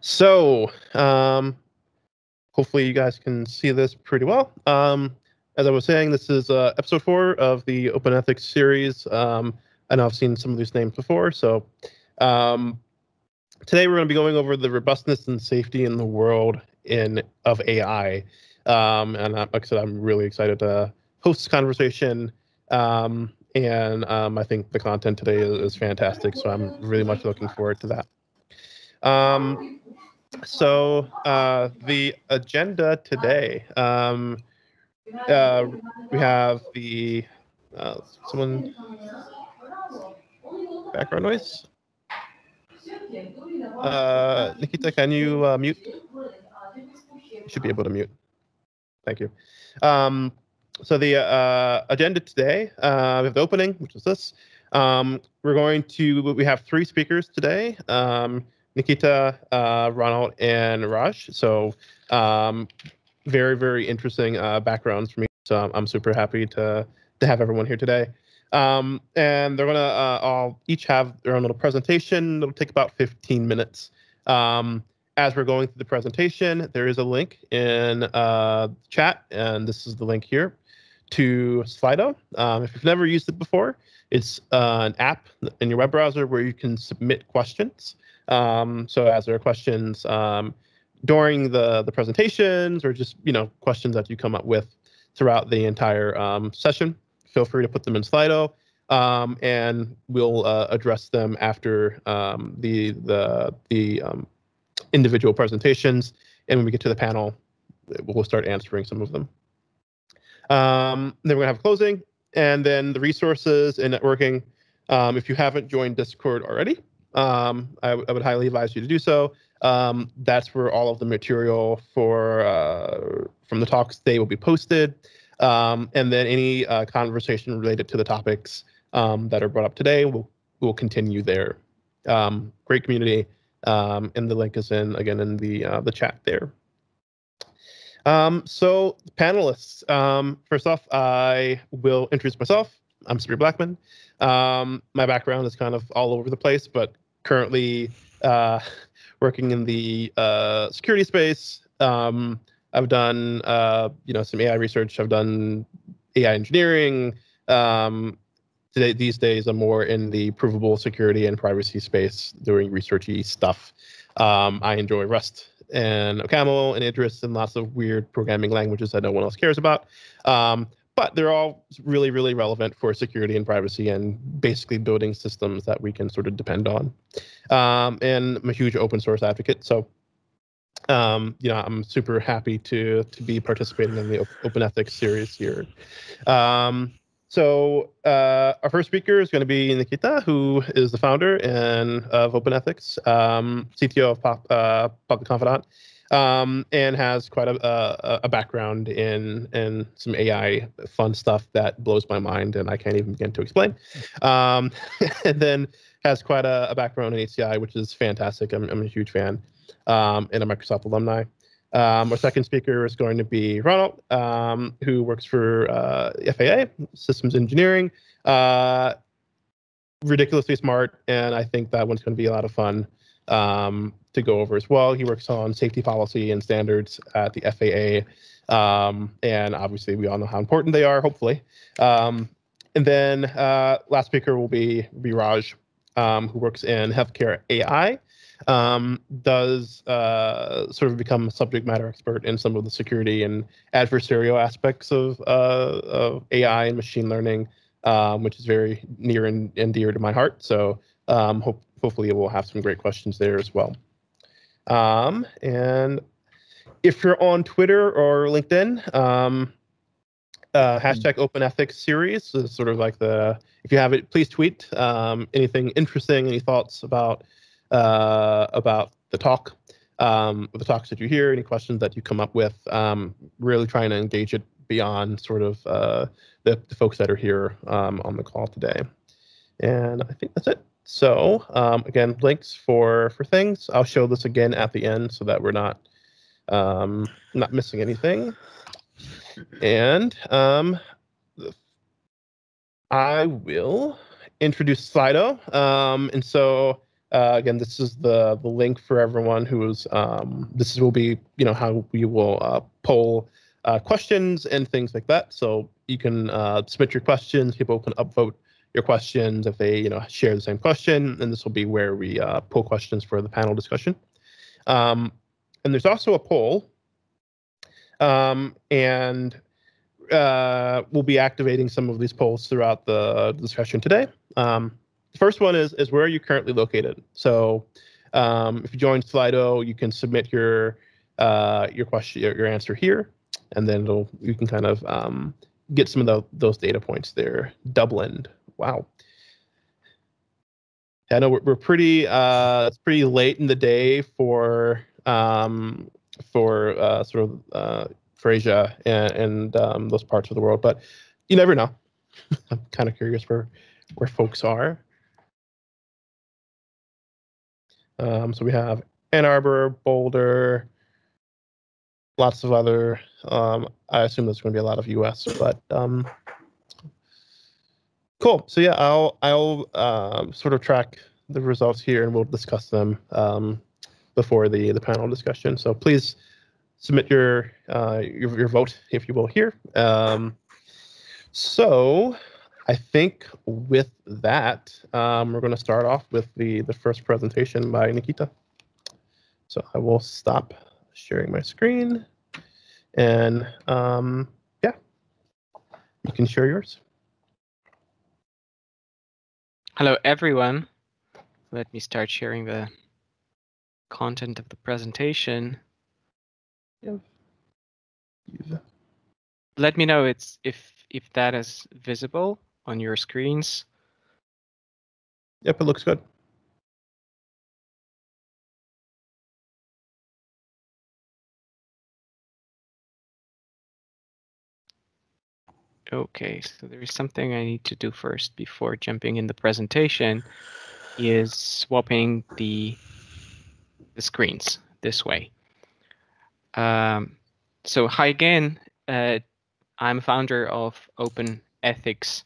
So, um, hopefully you guys can see this pretty well. Um, as I was saying, this is uh, episode four of the Open Ethics series. Um, I know I've seen some of these names before, so um, today we're going to be going over the robustness and safety in the world in of AI. Um, and like I said, I'm really excited to host this conversation. Um, and um, I think the content today is, is, fantastic, so I'm really much looking forward to that. Um, so uh, the agenda today, um, uh, we have the uh, someone background noise. Uh, Nikita, can you uh, mute? You should be able to mute. Thank you. Um, so the uh, agenda today, uh, we have the opening, which is this. Um, we're going to, we have three speakers today. Um, Nikita, uh, Ronald, and Raj. So um, very, very interesting uh, backgrounds for me. So I'm super happy to to have everyone here today. Um, and they're gonna uh, all each have their own little presentation. It'll take about 15 minutes. Um, as we're going through the presentation, there is a link in uh, chat, and this is the link here to Slido. Um, if you've never used it before, it's uh, an app in your web browser where you can submit questions. Um, so as there are questions um, during the the presentations or just you know questions that you come up with throughout the entire um, session, feel free to put them in Slido, um, and we'll uh, address them after um, the the the um, individual presentations. And when we get to the panel, we'll start answering some of them. Then we're gonna have closing, and then the resources and networking. If you haven't joined Discord already, um, I, would highly advise you to do so. Um, that's where all of the material for uh, from the talks today will be posted, um, and then any uh, conversation related to the topics um, that are brought up today will will continue there. Um, great community, um, and the link is in again in the uh, the chat there. Um, so panelists, first off, I will introduce myself. I'm Sabir Blackman. My background is kind of all over the place, but currently uh, working in the uh, security space. Um, I've done uh, you know some AI research. I've done AI engineering. Um, today, these days, I'm more in the provable security and privacy space, doing researchy stuff. Um, I enjoy Rust and OCaml and Idris and lots of weird programming languages that no one else cares about. Um, but they're all really, really relevant for security and privacy and basically building systems that we can sort of depend on. Um, and I'm a huge open source advocate. So, um, you know, I'm super happy to to be participating in the Open Ethics series here. Um, so uh, our first speaker is going to be Nikita, who is the founder and of Open Ethics, um, CTO of Pop, uh, Public Confidant um, and has quite a, a, a, background in in some AI fun stuff that blows my mind, and I can't even begin to explain. Um, and then has quite a, a, background in HCI, which is fantastic. I'm, I'm a huge fan, um, and a Microsoft alumni. Um, our second speaker is going to be Ronald, um, who works for uh, FAA Systems Engineering. Uh, ridiculously smart, and I think that one's going to be a lot of fun um, to go over as well. He works on safety policy and standards at the FAA. Um, and obviously, we all know how important they are, hopefully. Um, and then uh, last speaker will be, be Raj, um, who works in healthcare AI. Um, does uh, sort of become a subject matter expert in some of the security and adversarial aspects of, uh, of AI and machine learning, um, which is very near and, and dear to my heart. So um, hope hopefully we'll have some great questions there as well. Um, and if you're on Twitter or LinkedIn, um, uh, hmm. hashtag Open Ethics Series is sort of like the. If you have it, please tweet um, anything interesting, any thoughts about uh, about the talk, um, the talks that you hear, any questions that you come up with. Um, really trying to engage it beyond sort of uh, the, the folks that are here um, on the call today. And I think that's it. So um, again, links for for things. I'll show this again at the end so that we're not um, not missing anything. And um, I will introduce Slido. Um, and so Uh, again, this is the the link for everyone who is. Um, this will be you know how we will uh, poll uh, questions and things like that. So you can uh, submit your questions. People can upvote your questions if they you know share the same question, and this will be where we uh, pull questions for the panel discussion. Um, and there's also a poll, um, and uh, we'll be activating some of these polls throughout the discussion today. Um, the first one is is where are you currently located? So um, if you join Slido, you can submit your uh, your question your, answer here, and then you can kind of um, get some of the, those data points there. Dublin, wow. I know we're, we're pretty uh, it's pretty late in the day for um, for uh, sort of uh, for Asia and, and um, those parts of the world, but you never know. I'm kind of curious where where folks are. Um, so we have Ann Arbor, Boulder, lots of other. Um, I assume there's going to be a lot of U.S., but um, cool. So yeah, I'll I'll um, sort of track the results here, and we'll discuss them um, before the the panel discussion. So please submit your uh, your, your vote, if you will, here. Um, so I think with that, um, we're going to start off with the, the first presentation by Nikita. So I will stop sharing my screen and um, yeah, you can share yours. Hello, everyone. Let me start sharing the content of the presentation. Yeah. Let me know it's if if that is visible on your screens. Yep, it looks good. Okay, so there is something I need to do first before jumping in the presentation is swapping the the screens this way. Um, so hi again, uh, I'm founder of Open Ethics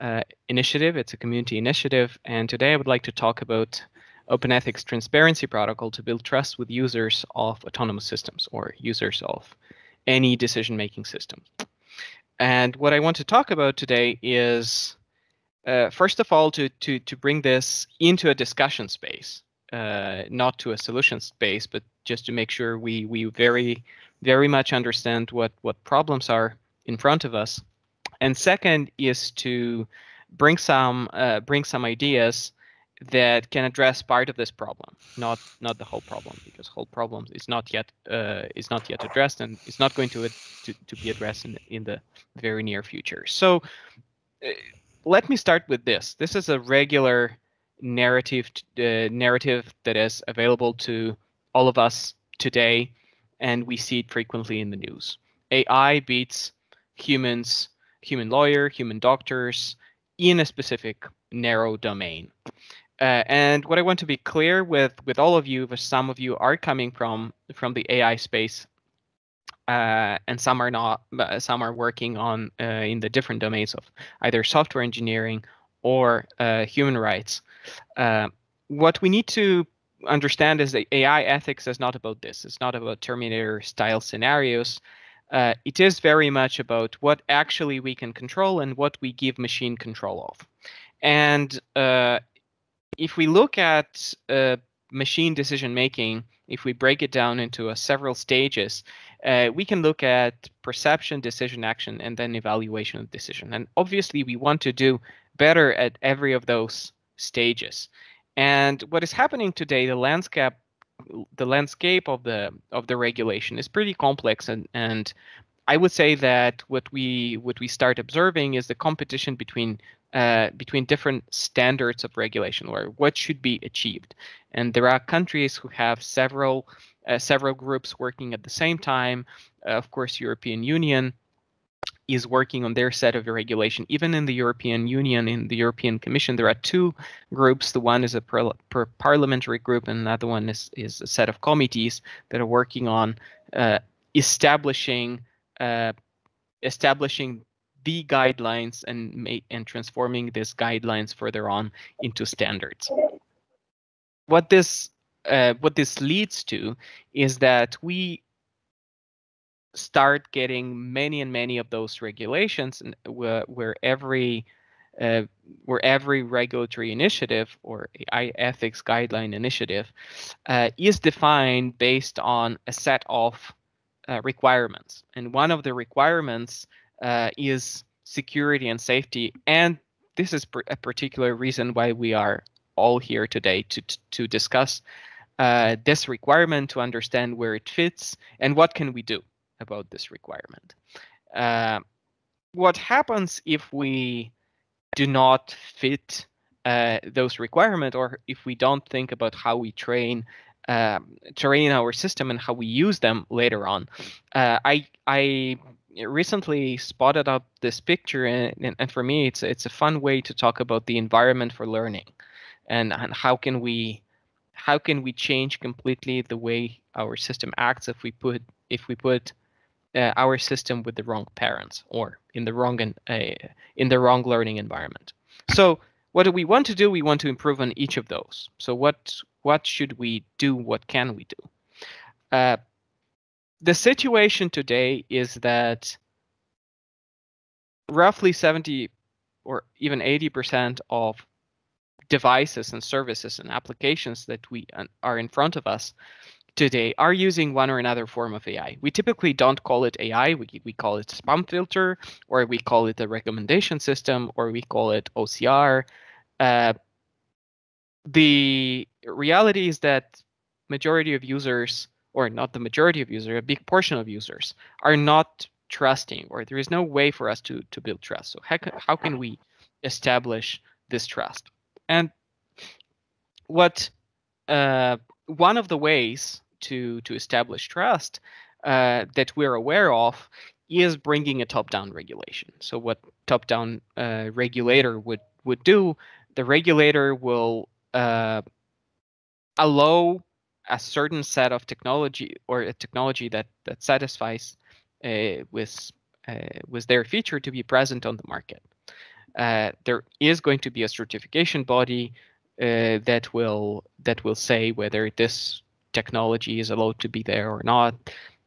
uh, Initiative. It's a community initiative, and today I would like to talk about Open Ethics Transparency Protocol to build trust with users of autonomous systems or users of any decision-making system. And what I want to talk about today is, uh, first of all, to, to, to bring this into a discussion space, uh, not to a solution space, but just to make sure we, we very, very much understand what, what problems are in front of us. And second is to bring some uh, bring some ideas that can address part of this problem, not not the whole problem, because whole problem is not yet uh, is not yet addressed and is not going to to, to be addressed in in the very near future. So uh, let me start with this. This is a regular narrative uh, narrative that is available to all of us today, and we see it frequently in the news. AI beats humans, human lawyer, human doctors in a specific narrow domain. Uh, and what I want to be clear with with all of you, some of you are coming from from the AI space, uh, and some are not. Some are working on uh, in the different domains of either software engineering or uh, human rights. Uh, what we need to understand is that AI ethics is not about this. It's not about Terminator style scenarios. Uh, it is very much about what actually we can control and what we give machine control of. And if we look at uh, machine decision making, if we break it down into uh, several stages, uh, we can look at perception, decision, action, and then evaluation of decision. And obviously, we want to do better at every of those stages. And what is happening today, the landscape the landscape of the of the regulation is pretty complex and and I would say that what we what we start observing is the competition between uh, between different standards of regulation or what should be achieved. And there are countries who have several uh, several groups working at the same time. Uh, of course, European Union is working on their set of regulation. Even in the European Union, in the European Commission, there are two groups. The one is a par- par- parliamentary group, and another one is, is a set of committees that are working on uh, establishing uh, establishing the guidelines and and transforming these guidelines further on into standards. what this uh, what this leads to is that we start getting many and many of those regulations where, where every uh, where every regulatory initiative or ethics guideline initiative uh, is defined based on a set of uh, requirements. And one of the requirements uh, is security and safety. And this is a particular reason why we are all here today to, to discuss uh, this requirement, to understand where it fits, and what can we do about this requirement. Uh, what happens if we do not fit uh, those requirements or if we don't think about how we train um, train our system and how we use them later on. Uh, I I recently spotted up this picture and, and for me it's it's a fun way to talk about the environment for learning and, and how can we how can we change completely the way our system acts if we put if we put uh, our system with the wrong parents or in the wrong uh, in the wrong learning environment. So what do we want to do? We want to improve on each of those. So what what should we do? What can we do? Uh, the situation today is that roughly 70 or even 80% of devices and services and applications that we uh, are in front of us today are using one or another form of AI. We typically don't call it AI, we, we call it spam filter, or we call it a recommendation system, or we call it OCR. Uh, the reality is that majority of users, or not the majority of users, a big portion of users are not trusting, or there is no way for us to, to build trust. So how, how can we establish this trust? And what uh, one of the ways to to establish trust uh, that we're aware of is bringing a top-down regulation. So what top-down uh, regulator would would do, the regulator will uh, allow a certain set of technology or a technology that that satisfies uh, with uh, with their feature to be present on the market. Uh, there is going to be a certification body uh, that will that will say whether this technology is allowed to be there or not.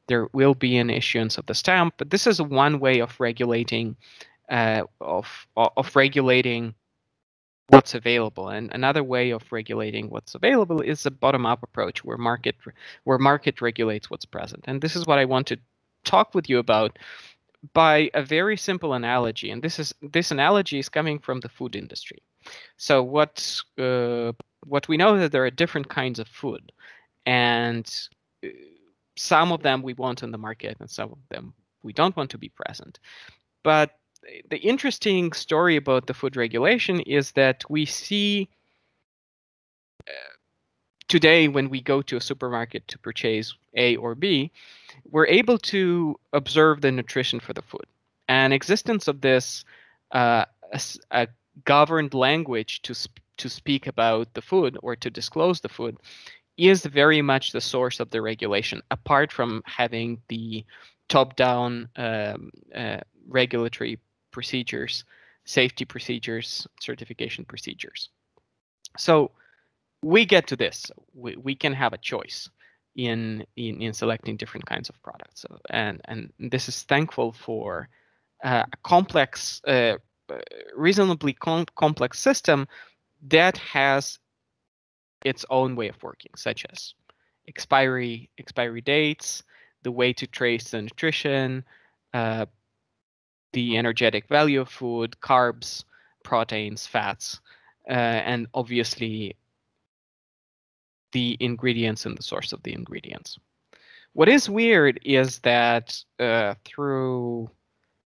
There will be an issuance of the stamp, but this is one way of regulating uh, of of regulating what's available. And another way of regulating what's available is a bottom-up approach, where market where market regulates what's present. And this is what I want to talk with you about by a very simple analogy. And this is this analogy is coming from the food industry. So what uh, what we know that there are different kinds of food, and uh, some of them we want on the market, and some of them we don't want to be present. But the interesting story about the food regulation is that we see uh, today when we go to a supermarket to purchase A or B, we're able to observe the nutrition for the food. And existence of this uh, a, a governed language to sp- to speak about the food or to disclose the food is very much the source of the regulation apart from having the top down um, uh, regulatory procedures safety procedures certification procedures. So we get to this. We, we can have a choice in, in in selecting different kinds of products. So, and and this is thankful for uh, a complex uh, reasonably com- complex system that has its own way of working, such as expiry expiry dates, the way to trace the nutrition, uh, the energetic value of food, carbs, proteins, fats, uh, and obviously the ingredients and the source of the ingredients. What is weird is that uh, through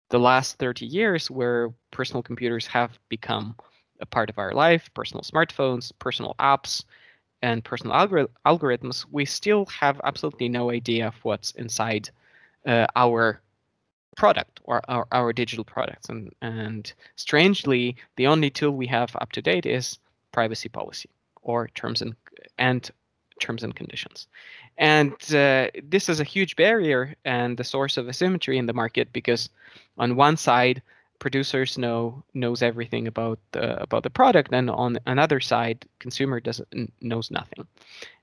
the last 30 years where personal computers have become a part of our life, personal smartphones, personal apps, and personal algor- algorithms, we still have absolutely no idea of what's inside uh, our product or our, our digital products. And, and strangely, the only tool we have up to date is privacy policy or terms and, and terms and conditions. And uh, this is a huge barrier and the source of asymmetry in the market because on one side, producers know knows everything about the about the product, and on another side, consumer doesn't knows nothing.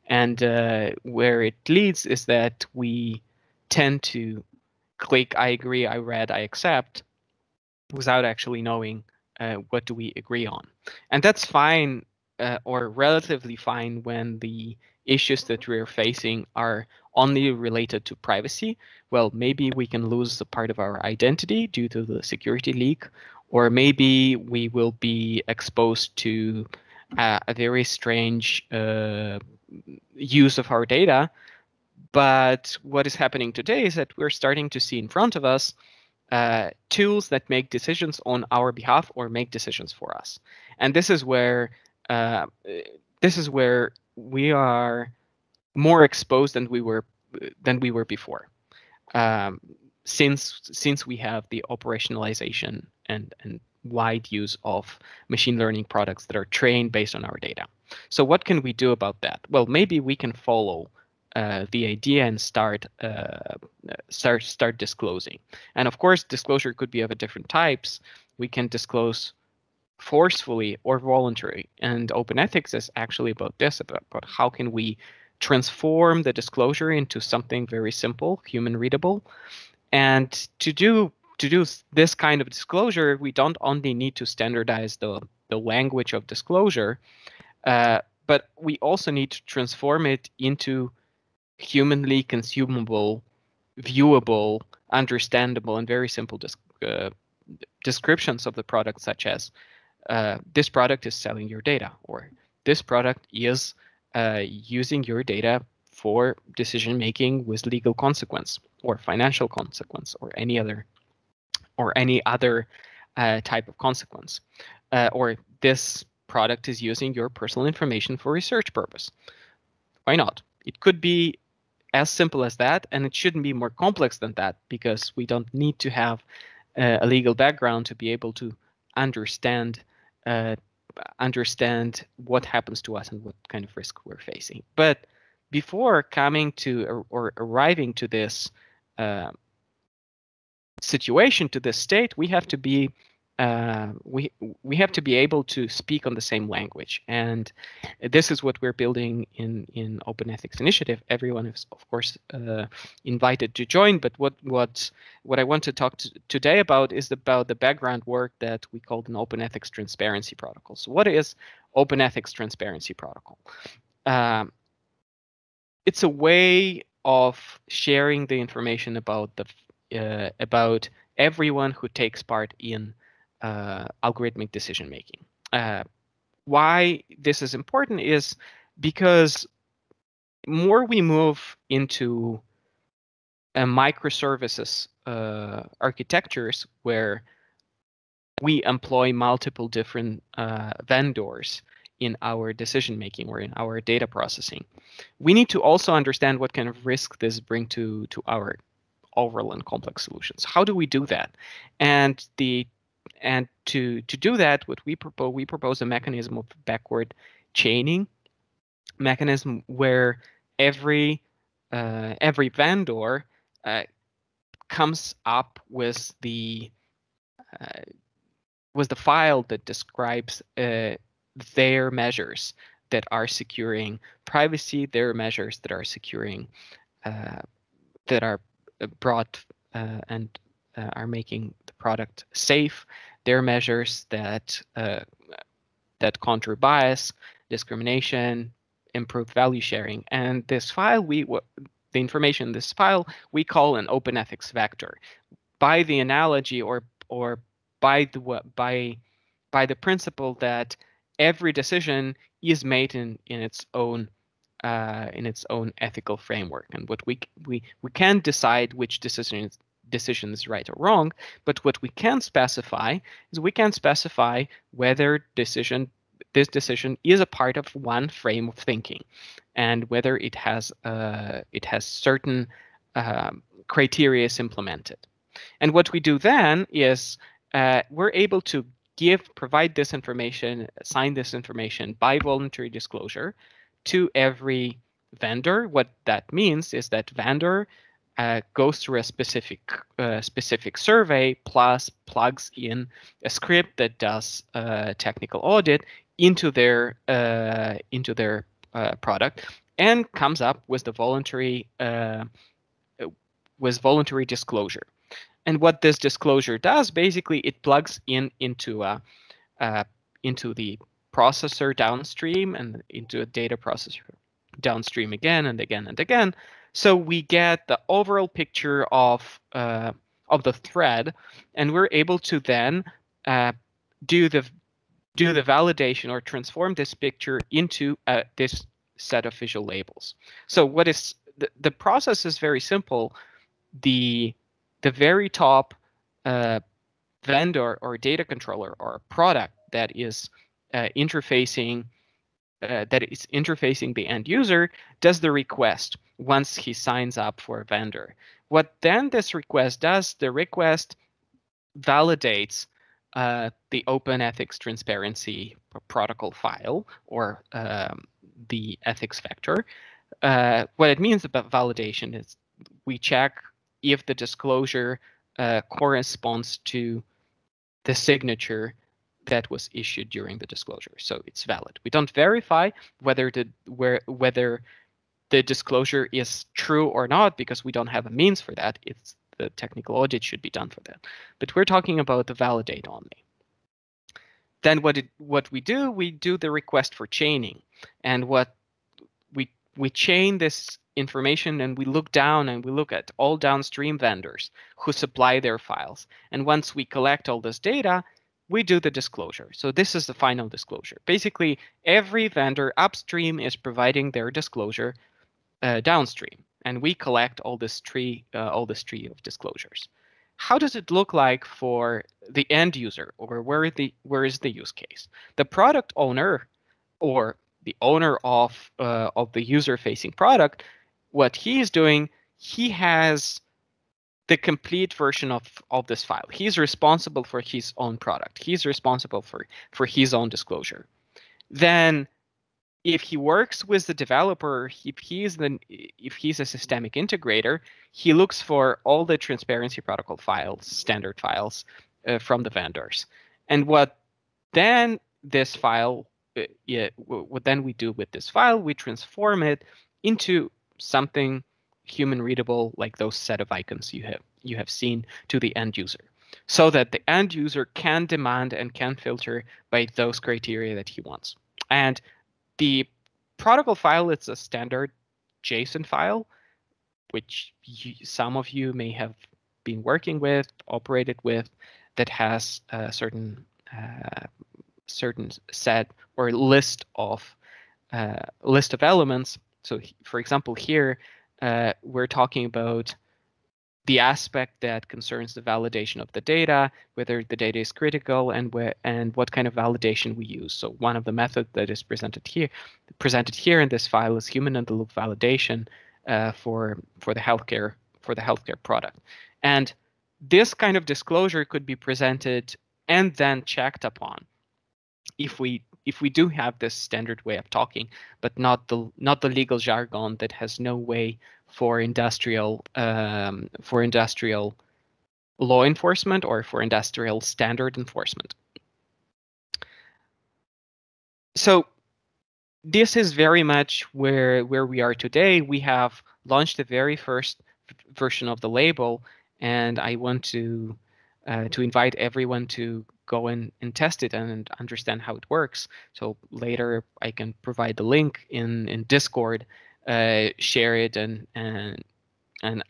And uh, where it leads is that we tend to click I agree, I read, I accept, without actually knowing uh, what do we agree on. And that's fine uh, or relatively fine when the issues that we're facing are only related to privacy. Well, maybe we can lose a part of our identity due to the security leak, or maybe we will be exposed to uh, a very strange uh, use of our data. But what is happening today is that we're starting to see in front of us uh, tools that make decisions on our behalf or make decisions for us. And this is where uh, this is where we are more exposed than we were than we were before, um, since since we have the operationalization and and wide use of machine learning products that are trained based on our data. So what can we do about that? Well, maybe we can follow uh, the idea and start uh, start start disclosing. And of course, disclosure could be of a different types. We can disclose forcefully or voluntary. And open ethics is actually about this, about, how can we transform the disclosure into something very simple, human readable. And to do to do this kind of disclosure, we don't only need to standardize the, the language of disclosure, uh, but we also need to transform it into humanly consumable, viewable, understandable, and very simple uh, descriptions of the product, such as uh, this product is selling your data, or this product is uh, using your data for decision making with legal consequence or financial consequence or any other or any other uh, type of consequence uh, or this product is using your personal information for research purpose. Why not? It could be as simple as that and it shouldn't be more complex than that because we don't need to have uh, a legal background to be able to understand uh, understand what happens to us and what kind of risk we're facing. But before coming to or, arriving to this uh, situation, to this state, we have to be uh, we we have to be able to speak on the same language, and this is what we're building in in Open Ethics Initiative. Everyone is, of course, uh, invited to join. But what what what I want to talk to today about is about the background work that we called an Open Ethics Transparency Protocol. So, what is Open Ethics Transparency Protocol? Um, it's a way of sharing the information about the uh, about everyone who takes part in algorithmic decision making. Uh, why this is important is because more we move into microservices uh, architectures where we employ multiple different uh, vendors in our decision making or in our data processing. We need to also understand what kind of risk this bring to to our overall and complex solutions. How do we do that? And the and to to do that, what we propose we propose a mechanism of backward chaining mechanism where every uh, every vendor uh, comes up with the uh, with the file that describes uh, their measures that are securing privacy, their measures that are securing uh, that are uh, brought and are making product safe, their measures that uh, that contour bias, discrimination, improve value sharing. And this file, we the information in this file we call an open ethics vector. By the analogy or or by the by by the principle that every decision is made in in its own uh, in its own ethical framework, and what we we we can decide which decision decision is right or wrong, but what we can specify is we can specify whether decision this decision is a part of one frame of thinking, and whether it has uh, it has certain um, criteria implemented. And what we do then is uh, we're able to give provide this information, assign this information by voluntary disclosure to every vendor. What that means is that vendor goes through a specific uh, specific survey plus plugs in a script that does uh, technical audit into their uh, into their uh, product and comes up with the voluntary uh, with voluntary disclosure. And what this disclosure does, basically, it plugs in into a into the processor downstream and into a data processor downstream again and again and again so we get the overall picture of uh, of the thread, and we're able to then uh, do the do the validation or transform this picture into uh, this set of visual labels. So what is the, the process is very simple. The the very top uh, vendor or data controller or product that is uh, interfacing uh, that is interfacing the end user does the request once he signs up for a vendor. What then this request does, the request validates uh, the open ethics transparency protocol file or um, the ethics vector. Uh, what it means about validation is we check if the disclosure uh, corresponds to the signature that was issued during the disclosure. So it's valid. We don't verify whether the where whether the disclosure is true or not because we don't have a means for that. It's the technical audit should be done for that. But we're talking about the validate only. Then what it, what we do, we do the request for chaining. And what we we chain this information and we look down and we look at all downstream vendors who supply their files. And once we collect all this data, we do the disclosure. So this is the final disclosure. Basically, every vendor upstream is providing their disclosure uh, downstream, and we collect all this tree, uh, all this tree of disclosures. How does it look like for the end user, or where the where is the use case? The product owner, or the owner of uh, of the user-facing product, what he is doing, he has the complete version of, of this file. He's responsible for his own product. He's responsible for, for his own disclosure. Then if he works with the developer, if he's the if he's a systemic integrator, he looks for all the transparency protocol files, standard files uh, from the vendors. And what then this file, uh, yeah, what then we do with this file, we transform it into something human readable, like those set of icons you have you have seen to the end user, so that the end user can demand and can filter by those criteria that he wants. And the protocol file is a standard JSON file, which you, some of you may have been working with, operated with, that has a certain uh, certain set or list of uh, list of elements. So, for example, here uh, we're talking about the aspect that concerns the validation of the data, whether the data is critical, and where and what kind of validation we use. So one of the methods that is presented here, presented here in this file is human in the loop validation uh, for for the healthcare for the healthcare product, and this kind of disclosure could be presented and then checked upon if we if we do have this standard way of talking, but not the not the legal jargon that has no way for industrial um, for industrial law enforcement or for industrial standard enforcement. So this is very much where where we are today. We have launched the very first version of the label, and I want to uh, to invite everyone to go in and test it and understand how it works. So later I can provide the link in in Discord uh, share it and and and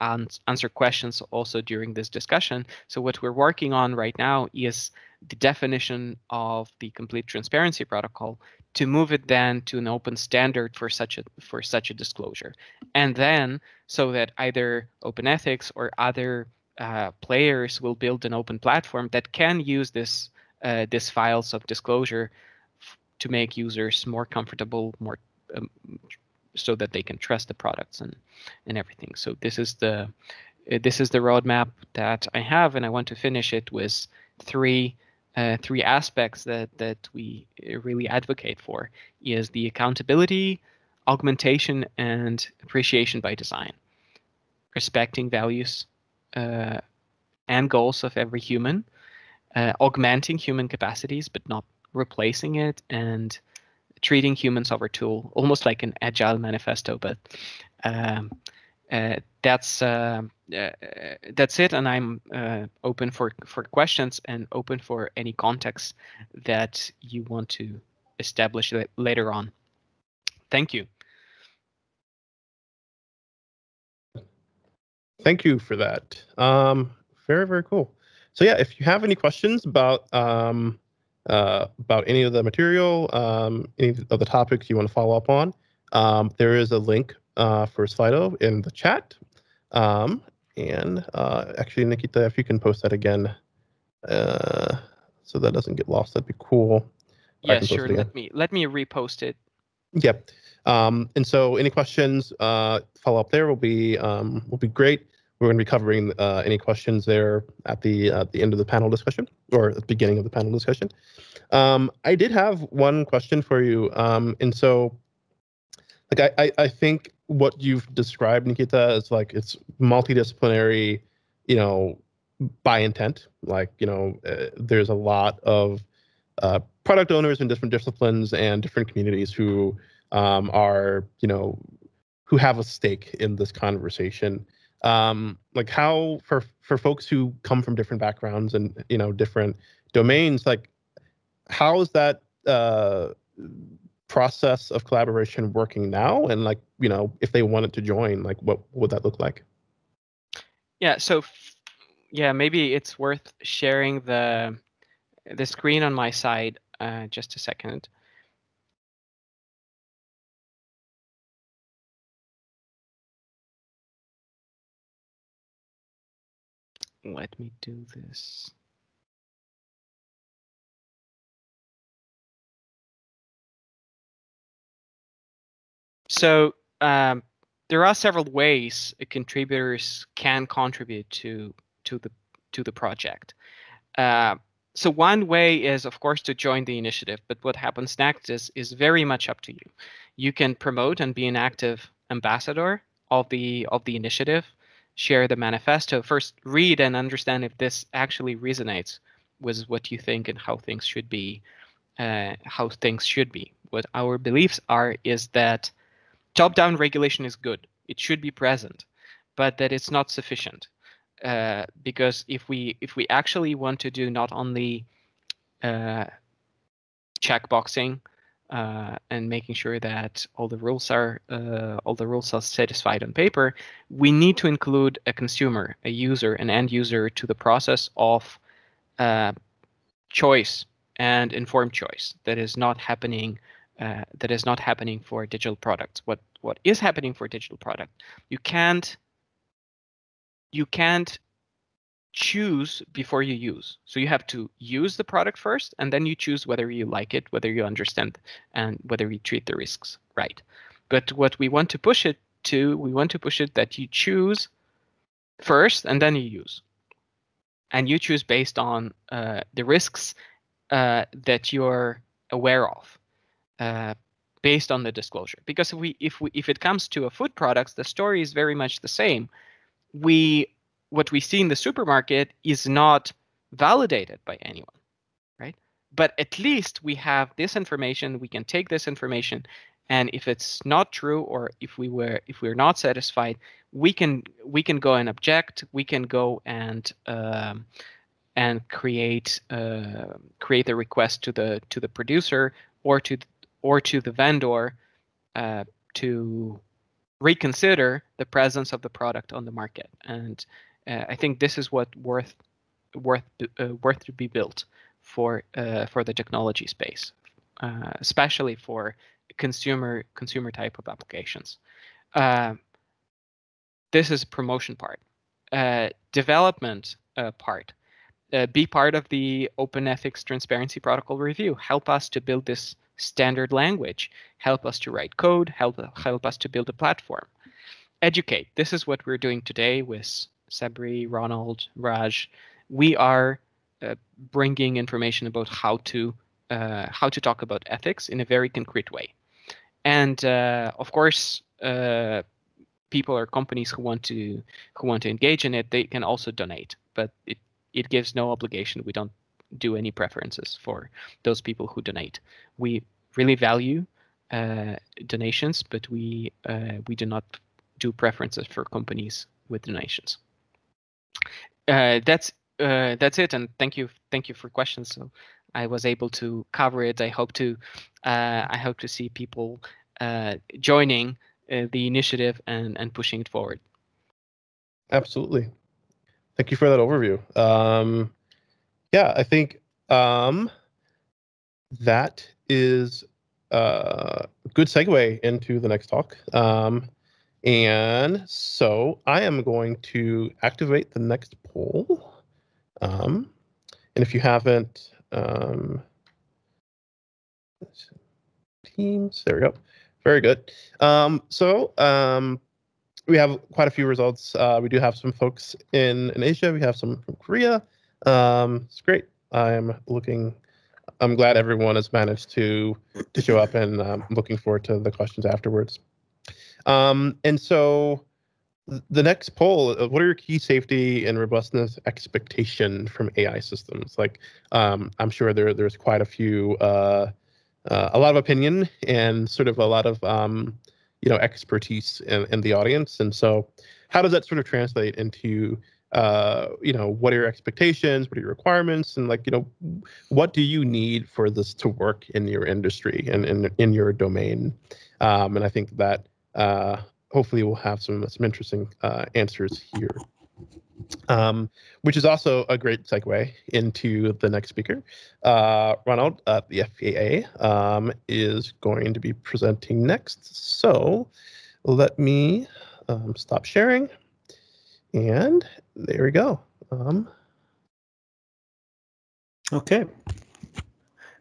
answer questions also during this discussion. So what we're working on right now is the definition of the complete transparency protocol to move it then to an open standard for such a for such a disclosure, and then so that either OpenEthics or other uh, players will build an open platform that can use this uh, this files of disclosure to make users more comfortable, more um, so that they can trust the products and and everything. So this is the uh, this is the roadmap that I have, and I want to finish it with three uh, three aspects that that we uh, really advocate for is the accountability, augmentation, and appreciation by design. respecting values uh, and goals of every human, uh, augmenting human capacities but not replacing it, and treating humans over tool, almost like an agile manifesto. But um, uh, that's uh, uh, that's it, and I'm uh, open for for questions and open for any context that you want to establish later on. Thank you. Thank you for that. Um, very, very cool. So yeah, if you have any questions about um, uh, about any of the material, um, any of the topics you want to follow up on, um, there is a link uh, for Slido in the chat. Um, and uh, actually, Nikita, if you can post that again, uh, so that doesn't get lost, that'd be cool. Yeah, sure. Let me let me repost it. Yep. Um, and so, any questions, uh, follow up there will be um, will be great. We're going to be covering uh, any questions there at the at the end of the panel discussion or at the beginning of the panel discussion. Um, I did have one question for you, um, and so like I, I I think what you've described, Nikita, is like it's multidisciplinary, you know, by intent. Like you know, uh, there's a lot of uh, product owners in different disciplines and different communities who um, are you know who have a stake in this conversation um, like how for for folks who come from different backgrounds and you know different domains like how is that uh, process of collaboration working now? And like you know if they wanted to join like what would that look like? Yeah so yeah maybe it's worth sharing the the screen on my side uh, just a second let me do this. So um, there are several ways contributors can contribute to to the to the project. Uh, so one way is, of course, to join the initiative. But what happens next is is very much up to you. You can promote and be an active ambassador of the of the initiative share the manifesto, first read and understand if this actually resonates with what you think and how things should be, uh, how things should be. What our beliefs are is that top-down regulation is good; it should be present, but that it's not sufficient. Uh, because if we if we actually want to do not only uh, checkboxing uh, and making sure that all the rules are uh, all the rules are satisfied on paper, we need to include a consumer, a user, an end user to the process of uh, choice and informed choice that is not happening. Uh, that is not happening for digital products. What what is happening for digital product? You can't you can't choose before you use. So you have to use the product first, and then you choose whether you like it, whether you understand, and whether you treat the risks right. But what we want to push it to, we want to push it that you choose first, and then you use. And you choose based on uh, the risks uh, that you're aware of, uh, based on the disclosure. Because if we, if we, if it comes to a food products, the story is very much the same. We what we see in the supermarket is not validated by anyone, right? But at least we have this information. We can take this information, and if it's not true, or if we were if we're not satisfied, we can we can go and object. We can go and um, and create uh, create a request to the to the producer or to or to the vendor uh, to reconsider the presence of the product on the market and uh, I think this is what worth worth uh, worth to be built for uh, for the technology space, uh, especially for consumer consumer type of applications. Uh, this is promotion part, uh, development part. be part of the Open Ethics Transparency Protocol review. Help us to build this standard language. Help us to write code. Help help us to build a platform. Educate. This is what we're doing today with Sabri, Ronald, Raj, we are uh, bringing information about how to uh, how to talk about ethics in a very concrete way. And uh, of course, uh, people or companies who want to who want to engage in it, they can also donate. But it it gives no obligation. We don't do any preferences for those people who donate. We really value uh, donations, but we uh, we do not do preferences for companies with donations. Uh, that's uh, that's it, and thank you thank you for questions. So I was able to cover it. I hope to uh, I hope to see people uh, joining the initiative and and pushing it forward. Absolutely. Thank you for that overview. Um, yeah, I think um, that is uh, a good segue into the next talk. Um, and so I am going to activate the next poll. Um, and if you haven't, um, Teams, there we go. Very good. Um, so um, we have quite a few results. Uh, we do have some folks in, in Asia. We have some from Korea. Um, it's great. I'm looking. I'm glad everyone has managed to to show up, and I'm um, looking forward to the questions afterwards. Um, and so, the next poll: uh, What are your key safety and robustness expectation from AI systems? Like, um, I'm sure there there's quite a few, uh, uh, a lot of opinion and sort of a lot of um, you know expertise in, in the audience. And so, how does that sort of translate into uh, you know, what are your expectations? What are your requirements? And like, you know, what do you need for this to work in your industry and in, in your domain? Um, and I think that uh, hopefully we'll have some some interesting uh, answers here. Um, which is also a great segue into the next speaker. Uh, Ronald at the FAA um, is going to be presenting next. So let me um, stop sharing. And there we go. Um, okay.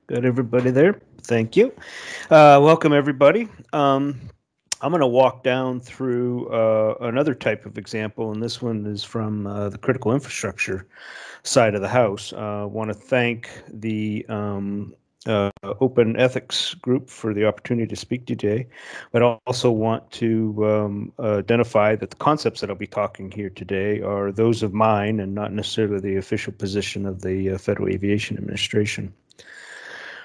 Got everybody there. Thank you. Uh, welcome, everybody. I'm going to walk down through uh, another type of example, and this one is from uh, the critical infrastructure side of the house. I uh, want to thank the um, uh, open ethics group for the opportunity to speak today, but also want to um, identify that the concepts that I'll be talking here today are those of mine and not necessarily the official position of the uh, Federal Aviation Administration.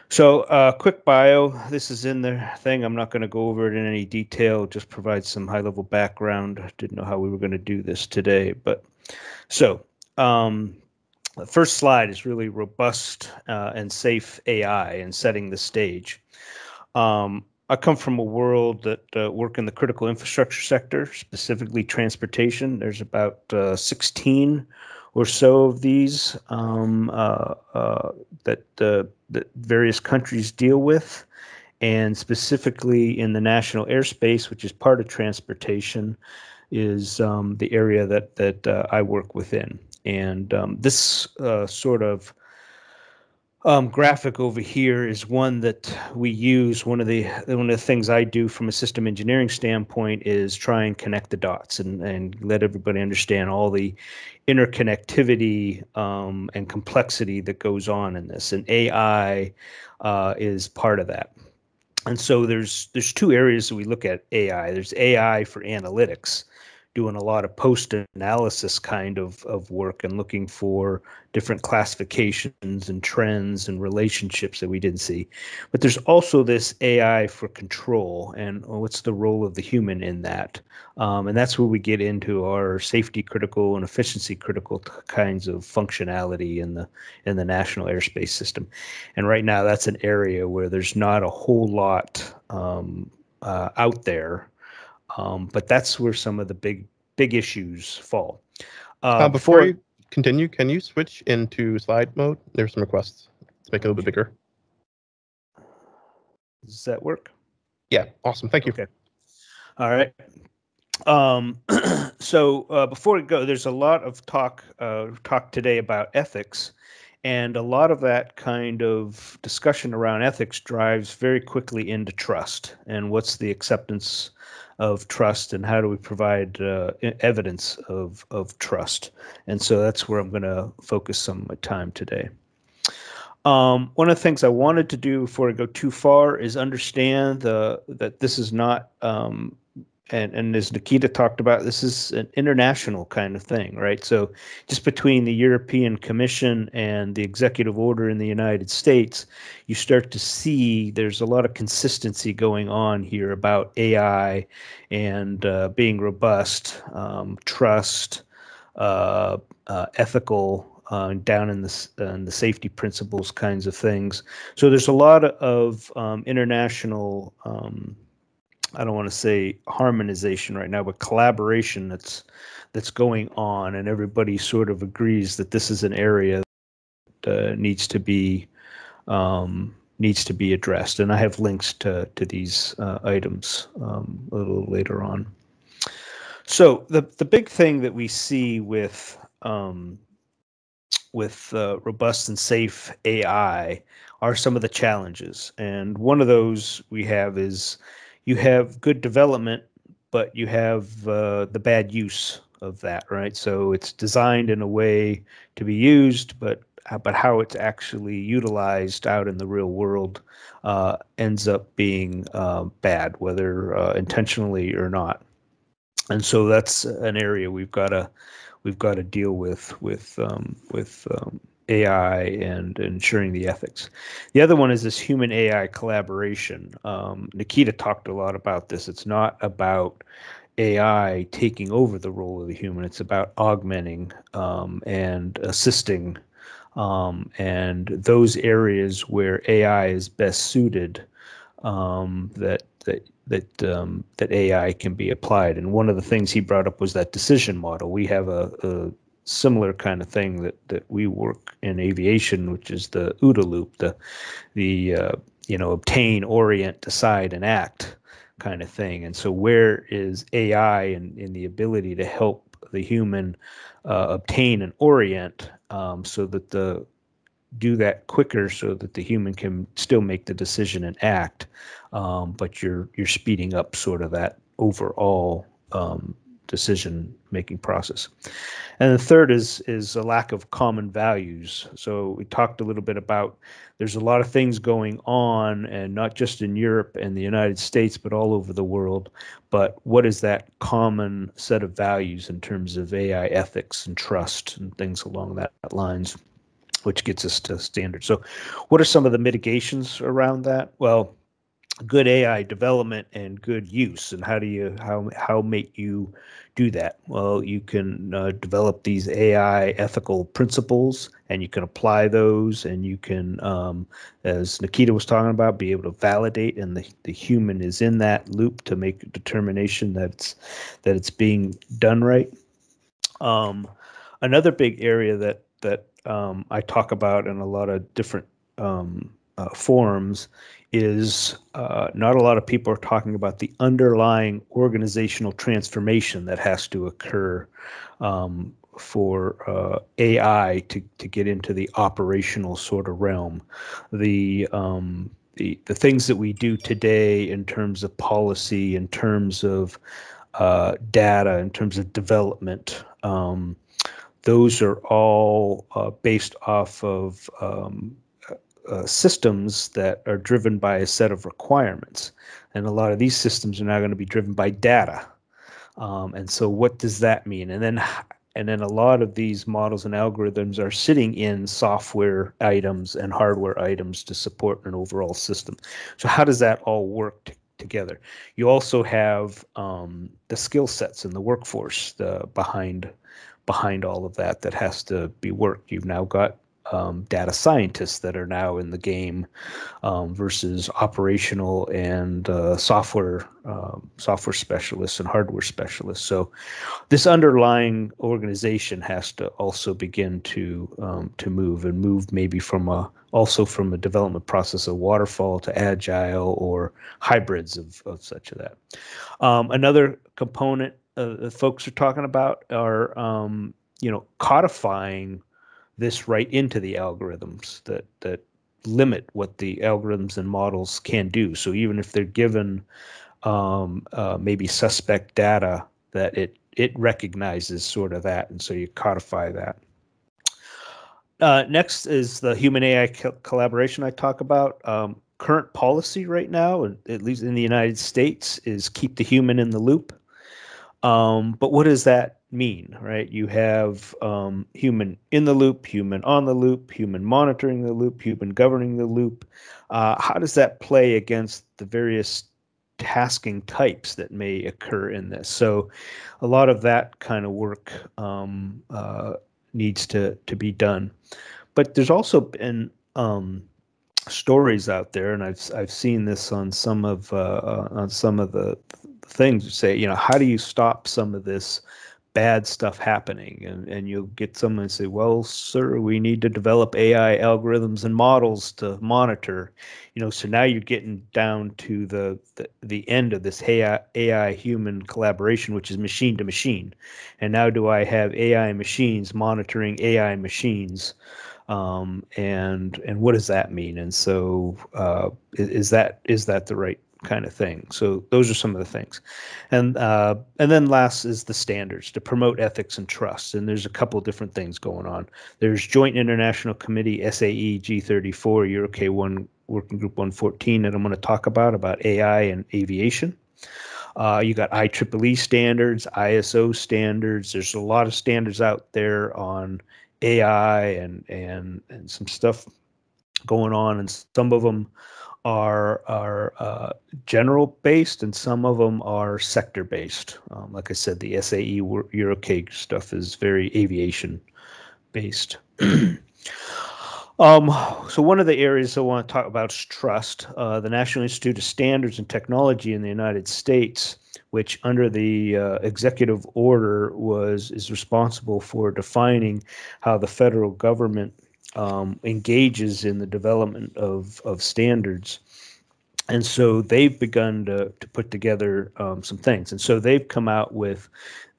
So, uh, quick bio. This is in the thing. I'm not going to go over it in any detail. Just provide some high-level background. Didn't know how we were going to do this today, but so um, the first slide is really robust uh, and safe AI and setting the stage. Um, I come from a world that uh, work in the critical infrastructure sector, specifically transportation. There's about uh, 16 or so of these um, uh, uh, that, uh, various countries deal with. And specifically in the national airspace, which is part of transportation, is um, the area that, that I work within. And um, this uh, sort of um, graphic over here is one that we use. One of the one of the things I do from a system engineering standpoint is try and connect the dots and and let everybody understand all the interconnectivity um, and complexity that goes on in this. And AI uh, is part of that. And so there's there's two areas that we look at AI. There's AI for analytics, doing a lot of post analysis kind of, of work and looking for different classifications and trends and relationships that we didn't see. But there's also this AI for control and what's the role of the human in that. Um, and that's where we get into our safety critical and efficiency critical kinds of functionality in the in the national airspace system. And right now, that's an area where there's not a whole lot um, uh, out there um, but that's where some of the big big issues fall. Uh, uh, before, before you continue, can you switch into slide mode? There's some requests to make it a little bit bigger. Does that work? Yeah, awesome. Thank you. Okay. All right. Um, so uh, before we go, there's a lot of talk uh, talk today about ethics, and a lot of that kind of discussion around ethics drives very quickly into trust and what's the acceptance of trust and how do we provide uh, evidence of, of trust. And so that's where I'm going to focus some of my time today. Um, one of the things I wanted to do before I go too far is understand the, that this is not um, and and as Nikita talked about, this is an international kind of thing, right? So just between the European Commission and the executive order in the United States, you start to see there's a lot of consistency going on here about AI and uh, being robust, um, trust, uh, uh, ethical. Uh, down in the in the safety principles kinds of things. So there's a lot of um, international um, I don't want to say harmonization right now, but collaboration that's that's going on, and everybody sort of agrees that this is an area that uh, needs to be um, needs to be addressed. And I have links to to these uh, items um, a little later on. So the the big thing that we see with um, with uh, robust and safe AI are some of the challenges, and one of those we have is you have good development, but you have uh, the bad use of that, right? So it's designed in a way to be used, but but how it's actually utilized out in the real world uh, ends up being uh, bad, whether uh, intentionally or not. And so that's an area we've got to we've got to deal with with um, with um, AI and ensuring the ethics. The other one is this human AI collaboration. Um, Nikita talked a lot about this. It's not about AI taking over the role of the human, it's about augmenting um, and assisting. Um, and those areas where AI is best suited, um, that that that um, that AI can be applied. And one of the things he brought up was that decision model. We have a, a similar kind of thing that that we work in aviation, which is the OODA loop, the the uh, you know obtain, orient, decide, and act kind of thing. And so, where is AI in, in the ability to help the human uh, obtain and orient um, so that the do that quicker so that the human can still make the decision and act um, but you're you're speeding up sort of that overall um, decision making process. And the third is is a lack of common values. So we talked a little bit about there's a lot of things going on and not just in Europe and the United States but all over the world, but what is that common set of values in terms of AI ethics and trust and things along that lines which gets us to standards. So what are some of the mitigations around that? Well, good AI development and good use. And how do you how how make you do that? Well, you can uh, develop these AI ethical principles, and you can apply those, and you can, um, as Nikita was talking about, be able to validate, and the the human is in that loop to make a determination that it's that it's being done right. Um, another big area that that um, I talk about in a lot of different um, uh, forums is uh, not a lot of people are talking about the underlying organizational transformation that has to occur um, for uh, AI to, to get into the operational sort of realm. The um, the, the things that we do today in terms of policy, in terms of uh, data, in terms of development, um, those are all uh, based off of um, uh, systems that are driven by a set of requirements. And a lot of these systems are now going to be driven by data. Um, and so what does that mean? And then and then a lot of these models and algorithms are sitting in software items and hardware items to support an overall system. So how does that all work together? You also have um, the skill sets and the workforce the, behind behind all of that that has to be worked. You've now got um, data scientists that are now in the game um, versus operational and uh, software um, software specialists and hardware specialists. So this underlying organization has to also begin to um, to move and move maybe from a also from a development process of waterfall to agile or hybrids of, of such of that. Um, another component uh, folks are talking about are you know codifying this right into the algorithms that that limit what the algorithms and models can do. So even if they're given um, uh, maybe suspect data, that it it recognizes sort of that, and so you codify that. Uh, next is the human AI co- collaboration I talk about. Um, current policy right now, at least in the United States, is keep the human in the loop. Um, but what does that mean, right? You have um, human in the loop, human on the loop, human monitoring the loop, human governing the loop. Uh, how does that play against the various tasking types that may occur in this? So, a lot of that kind of work um, uh, needs to to be done. But there's also been um, stories out there, and I've I've seen this on some of uh, uh on some of the things. Say, you know, how do you stop some of this bad stuff happening? And and you'll get someone and say, well, sir, we need to develop AI algorithms and models to monitor. You know, so now you're getting down to the the, the end of this AI, AI human collaboration, which is machine to machine. And now, do I have AI machines monitoring AI machines? um, and and what does that mean? And so uh, is, is, that is that the right kind of thing? So those are some of the things, and uh, and then last is the standards to promote ethics and trust. And there's a couple different things going on. There's Joint International Committee SAE G34 EUROCAE one Working Group 114 that I'm going to talk about about AI and aviation. Uh, you got IEEE standards, ISO standards. There's a lot of standards out there on AI and and and some stuff going on, and some of them are are uh, general based, and some of them are sector based. Um, like I said, the SAE EUROCAE stuff is very aviation based. um, so one of the areas I want to talk about is trust. Uh, the National Institute of Standards and Technology in the United States which under the uh, executive order was is responsible for defining how the federal government um, engages in the development of, of standards. And so they've begun to, to put together um, some things. And so they've come out with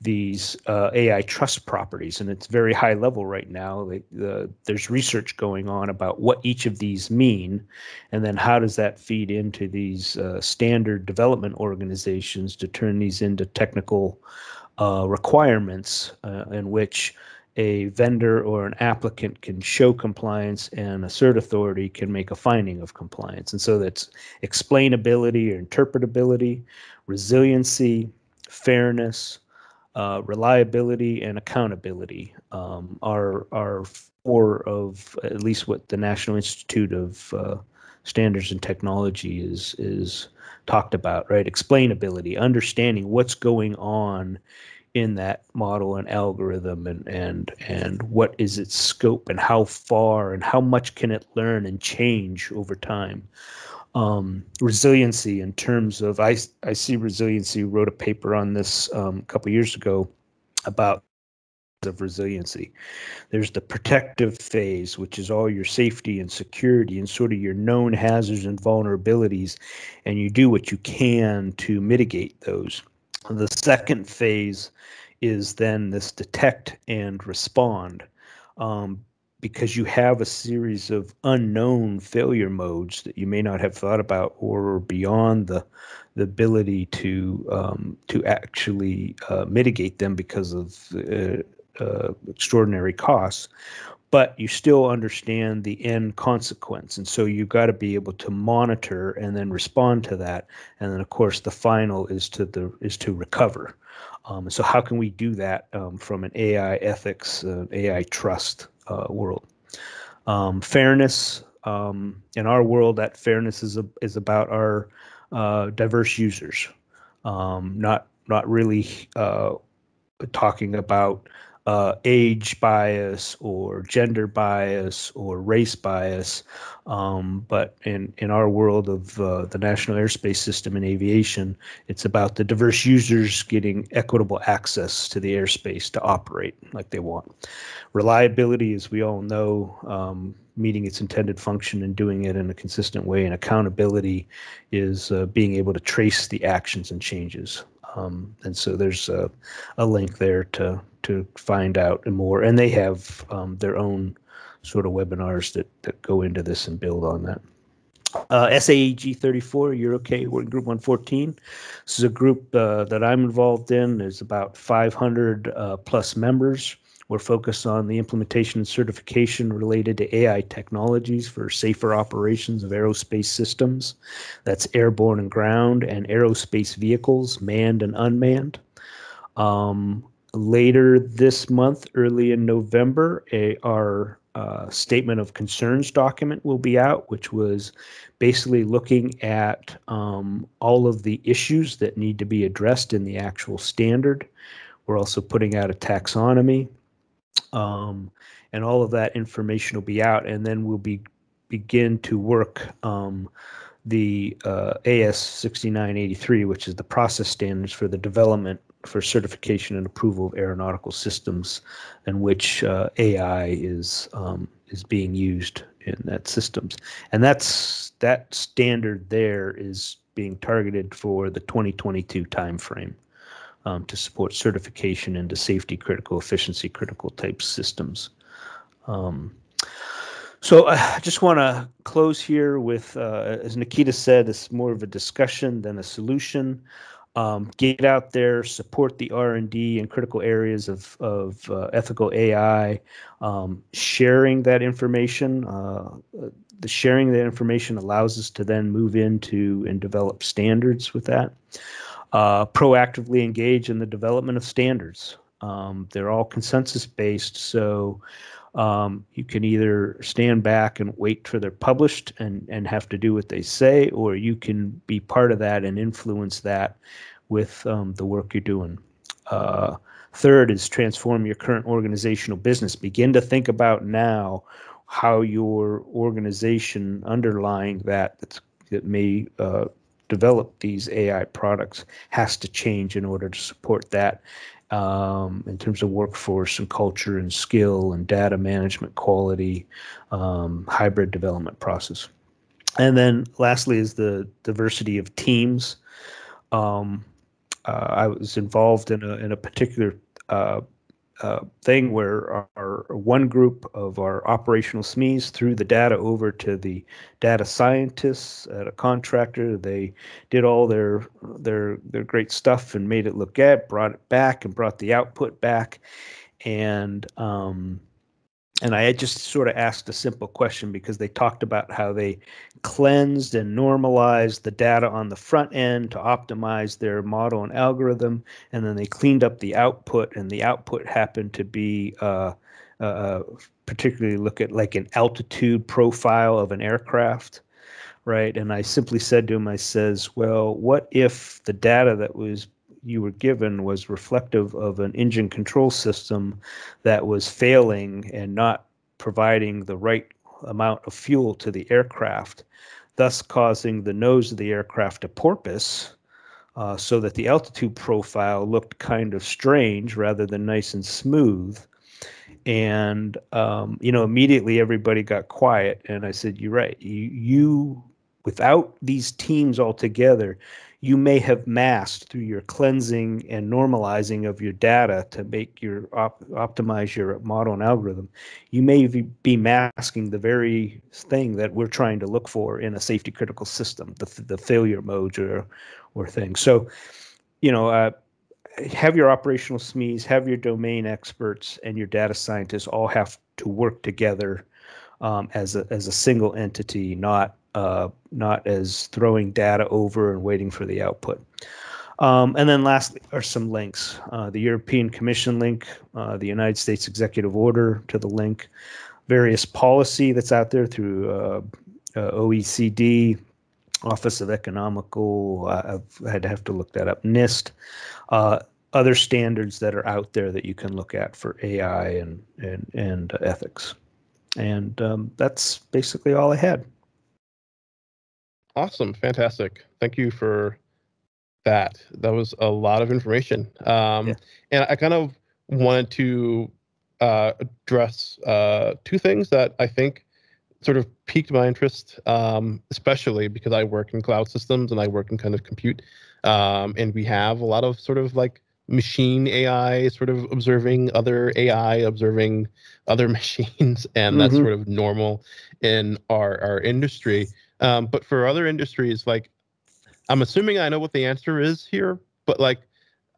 these uh, AI trust properties, and it's very high level right now. Like the, there's research going on about what each of these mean, and then how does that feed into these uh, standard development organizations to turn these into technical uh, requirements uh, in which a vendor or an applicant can show compliance and a cert authority can make a finding of compliance. And so that's explainability or interpretability, resiliency, fairness, uh, reliability and accountability um, are are four of at least what the National Institute of uh, Standards and Technology is is talked about. Right, explainability, understanding what's going on in that model and algorithm, and and and what is its scope, and how far, and how much can it learn and change over time um, resiliency in terms of I, I see resiliency wrote a paper on this um, a couple years ago about of resiliency. There's the protective phase, which is all your safety and security and sort of your known hazards and vulnerabilities, and you do what you can to mitigate those. The second phase is then this detect and respond. Um, because you have a series of unknown failure modes that you may not have thought about or beyond the the ability to um, to actually uh, mitigate them because of uh, uh, extraordinary costs but you still understand the end consequence. And so you've got to be able to monitor and then respond to that. And then of course the final is to the is to recover. Um, so how can we do that um, from an ai ethics uh, ai trust uh, world. Um, fairness um, in our world, that fairness is a, is about our uh, diverse users, um, not not really uh, talking about uh, age bias or gender bias or race bias. Um, but in, in our world of uh, the National Airspace System and aviation, it's about the diverse users getting equitable access to the airspace to operate like they want. Reliability, as we all know, um, meeting its intended function and doing it in a consistent way. And accountability is uh, being able to trace the actions and changes. Um, and so there's a, a link there to to find out more. And they have um, their own sort of webinars that, that go into this and build on that. Uh, SAEG 34, EUROCAE Working Group 114. This is a group uh, that I'm involved in. There's about 500 uh, plus members. We're focused on the implementation and certification related to AI technologies for safer operations of aerospace systems. That's airborne and ground, and aerospace vehicles, manned and unmanned. Um, later this month, early in November, a, our uh, statement of concerns document will be out, which was basically looking at um, all of the issues that need to be addressed in the actual standard. We're also putting out a taxonomy, um, and all of that information will be out, and then we'll be begin to work um, the uh, AS 6983, which is the process standards for the development for certification and approval of aeronautical systems, in which uh, AI is um, is being used in that systems, and that's that standard there is being targeted for the 2022 timeframe um, to support certification into safety critical, efficiency critical type systems. Um, so uh, I just want to close here with, uh, as Nikita said, it's more of a discussion than a solution. Um, get out there, support the R and D in critical areas of of uh, ethical AI, um, sharing that information. Uh, the sharing that information allows us to then move into and develop standards with that. Uh, proactively engage in the development of standards. Um, they're all consensus based, so um, you can either stand back and wait for they're published and, and have to do what they say, or you can be part of that and influence that with um, the work you're doing. Uh, third is transform your current organizational business. Begin to think about now how your organization underlying that that may uh, develop these AI products has to change in order to support that um, in terms of workforce and culture and skill and data management quality, um, hybrid development process. And then lastly is the diversity of teams. Um, uh, I was involved in a, in a particular uh, uh, thing where our, our, one group of our operational SMEs threw the data over to the data scientists at a contractor. They did all their their their great stuff and made it look good, brought it back and brought the output back, and um, and I had just sort of asked a simple question because they talked about how they cleansed and normalized the data on the front end to optimize their model and algorithm, and then they cleaned up the output, and the output happened to be uh, uh, uh particularly look at like an altitude profile of an aircraft, right? And I simply said to him, I says, well, what if the data that was you were given was reflective of an engine control system that was failing and not providing the right amount of fuel to the aircraft, thus causing the nose of the aircraft to porpoise. Uh, so that the altitude profile looked kind of strange rather than nice and smooth. And um, you know, immediately everybody got quiet, and I said, "You're right. You, you without these teams all together, you may have masked through your cleansing and normalizing of your data to make your op- optimize your model and algorithm. You may be masking the very thing that we're trying to look for in a safety critical system the, the failure modes or or things. So you know uh, have your operational SMEs, have your domain experts, and your data scientists all have to work together um, as a as a single entity, not uh, not as throwing data over and waiting for the output. Um, and then lastly are some links. Uh, the European Commission link, uh, the United States Executive Order to the link, various policy that's out there through uh, uh OECD, Office of Economical, uh, I'd have to look that up, NIST, other standards that are out there that you can look at for AI and, and, and ethics. And um, that's basically all I had. Awesome, fantastic. Thank you for that. That was a lot of information. Um, yeah. And I kind of wanted to uh, address uh, two things that I think sort of piqued my interest, um, especially because I work in cloud systems and I work in kind of compute. Um, and we have a lot of sort of like machine AI sort of observing other AI, observing other machines, and mm-hmm. that's sort of normal in our, our industry. Um, but for other industries, like I'm assuming I know what the answer is here, but like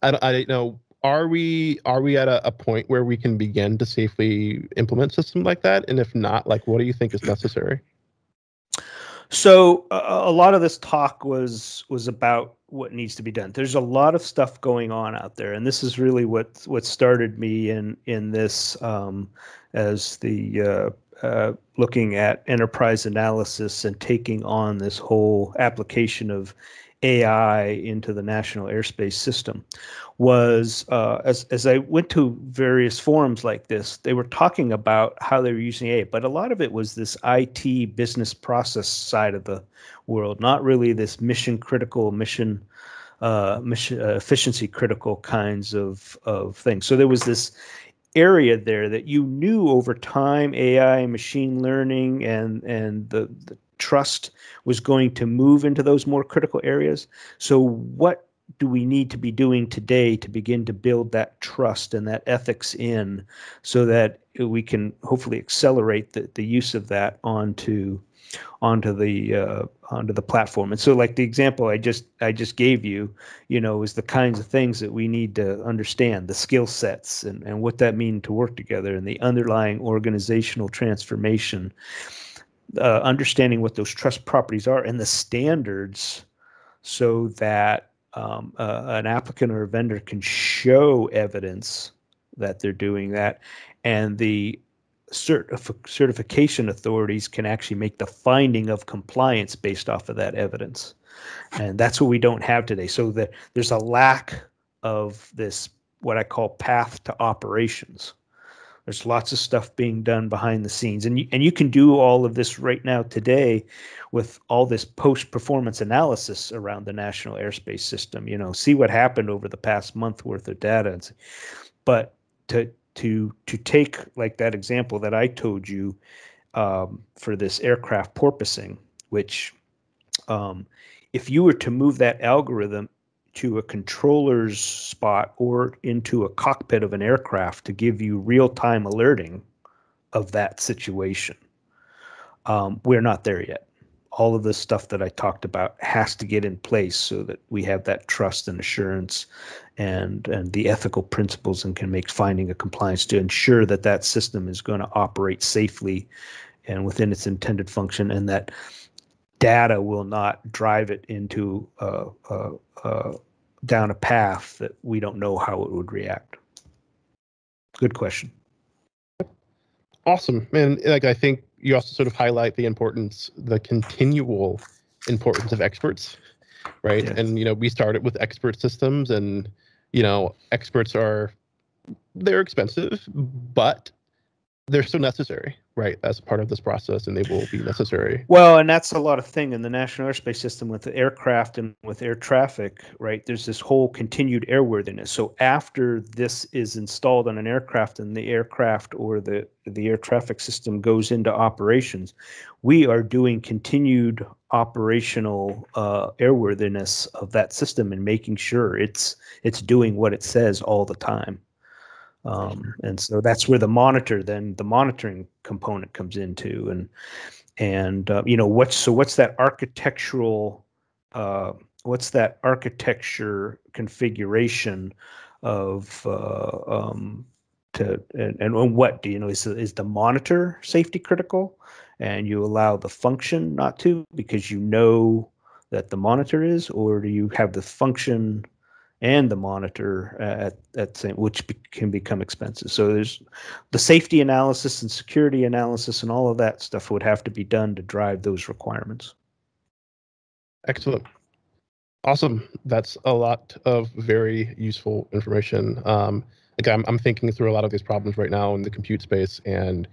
I, I don't know are we are we at a, a point where we can begin to safely implement systems like that? And if not, like what do you think is necessary? So uh, a lot of this talk was was about what needs to be done. There's a lot of stuff going on out there, and this is really what what started me in in this um, as the uh, uh, looking at enterprise analysis and taking on this whole application of AI into the national airspace system was uh, as as I went to various forums like this, they were talking about how they were using AI, but a lot of it was this IT business process side of the world, not really this mission critical mission uh, mission uh, efficiency critical kinds of of things. So there was this area there that you knew over time AI, and machine learning, and and the, the trust was going to move into those more critical areas. So, what do we need to be doing today to begin to build that trust and that ethics in so that we can hopefully accelerate the, the use of that onto onto the uh, onto the platform. And so like the example i just i just gave you you know is the kinds of things that we need to understand the skill sets and, and what that mean to work together and the underlying organizational transformation uh, understanding what those trust properties are and the standards so that um, uh, an applicant or a vendor can show evidence that they're doing that and the certif- certification authorities can actually make the finding of compliance based off of that evidence and that's what we don't have today so there's a lack of this what i call path to operations there's lots of stuff being done behind the scenes, and you, and you can do all of this right now today with all this post performance analysis around the national airspace system. You know, see what happened over the past month worth of data. But to to to take like that example that I told you um, for this aircraft porpoising, which um, if you were to move that algorithm to a controller's spot or into a cockpit of an aircraft to give you real time alerting of that situation. Um, we're not there yet. All of the stuff that I talked about has to get in place so that we have that trust and assurance and and the ethical principles and can make finding a compliance to ensure that that system is going to operate safely and within its intended function and that data will not drive it into uh, uh, uh, down a path that we don't know how it would react. Good question. Awesome. And like I think you also sort of highlight the importance, the continual importance of experts, right? Yes. And you know, we started with expert systems and you know, experts are they're expensive, but they're still necessary, right, as part of this process, and they will be necessary. Well, and that's a lot of thing in the national airspace system with the aircraft and with air traffic, right? There's this whole continued airworthiness. So after this is installed on an aircraft and the aircraft or the the air traffic system goes into operations, we are doing continued operational uh, airworthiness of that system and making sure it's it's doing what it says all the time. Um, and so that's where the monitor then the monitoring component comes into and and uh, you know what's so what's that architectural uh, what's that architecture configuration of uh, um, to and, and what do you know is is the monitor safety critical? And you allow the function not to because you know that the monitor is or do you have the function and the monitor at at same, which be, can become expensive. So there's the safety analysis and security analysis and all of that stuff would have to be done to drive those requirements. Excellent. Awesome. That's a lot of very useful information. Um, again, I'm, I'm thinking through a lot of these problems right now in the compute space, and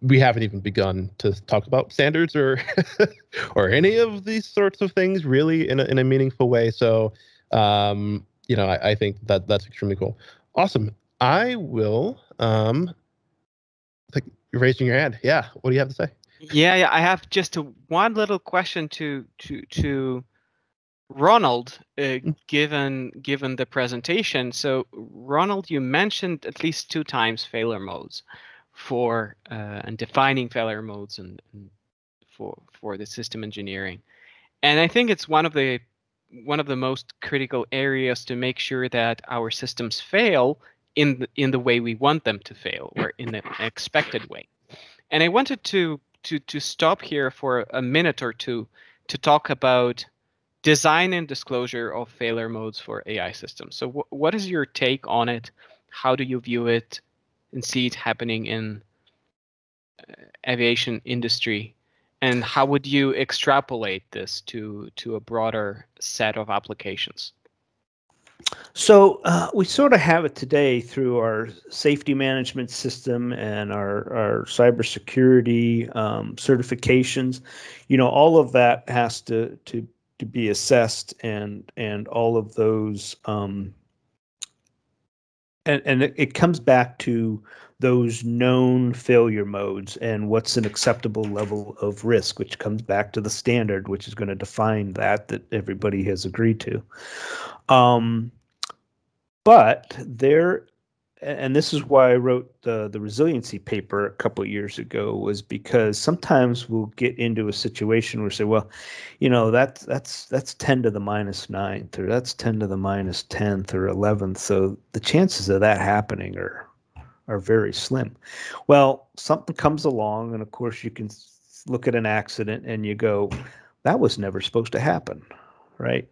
we haven't even begun to talk about standards or or any of these sorts of things really in a, in a meaningful way. So um, you know, I, I, think that that's extremely cool. Awesome. I will. Um, like you're raising your hand. Yeah. What do you have to say? Yeah, yeah. I have just a, one little question to to to Ronald, uh, mm. given given the presentation. So, Ronald, you mentioned at least two times failure modes for uh, and defining failure modes and, and for for the system engineering, and I think it's one of the one of the most critical areas to make sure that our systems fail in the, in the way we want them to fail or in an expected way. And I wanted to to to stop here for a minute or two to talk about design and disclosure of failure modes for AI systems. So, wh- what is your take on it? How do you view it and see it happening in uh, aviation industry? And how would you extrapolate this to to a broader set of applications? So uh, we sort of have it today through our safety management system and our our cybersecurity um, certifications. You know, all of that has to to to be assessed, and and all of those. Um, and and it, it comes back to those known failure modes and what's an acceptable level of risk, which comes back to the standard, which is going to define that that everybody has agreed to. Um, but there, and this is why I wrote the the resiliency paper a couple years ago, was because sometimes we'll get into a situation where we say, well, you know, that's that's that's ten to the minus ninth, or that's ten to the minus tenth or eleventh. So the chances of that happening are are very slim. Well, something comes along, and of course, you can look at an accident and you go, that was never supposed to happen, right?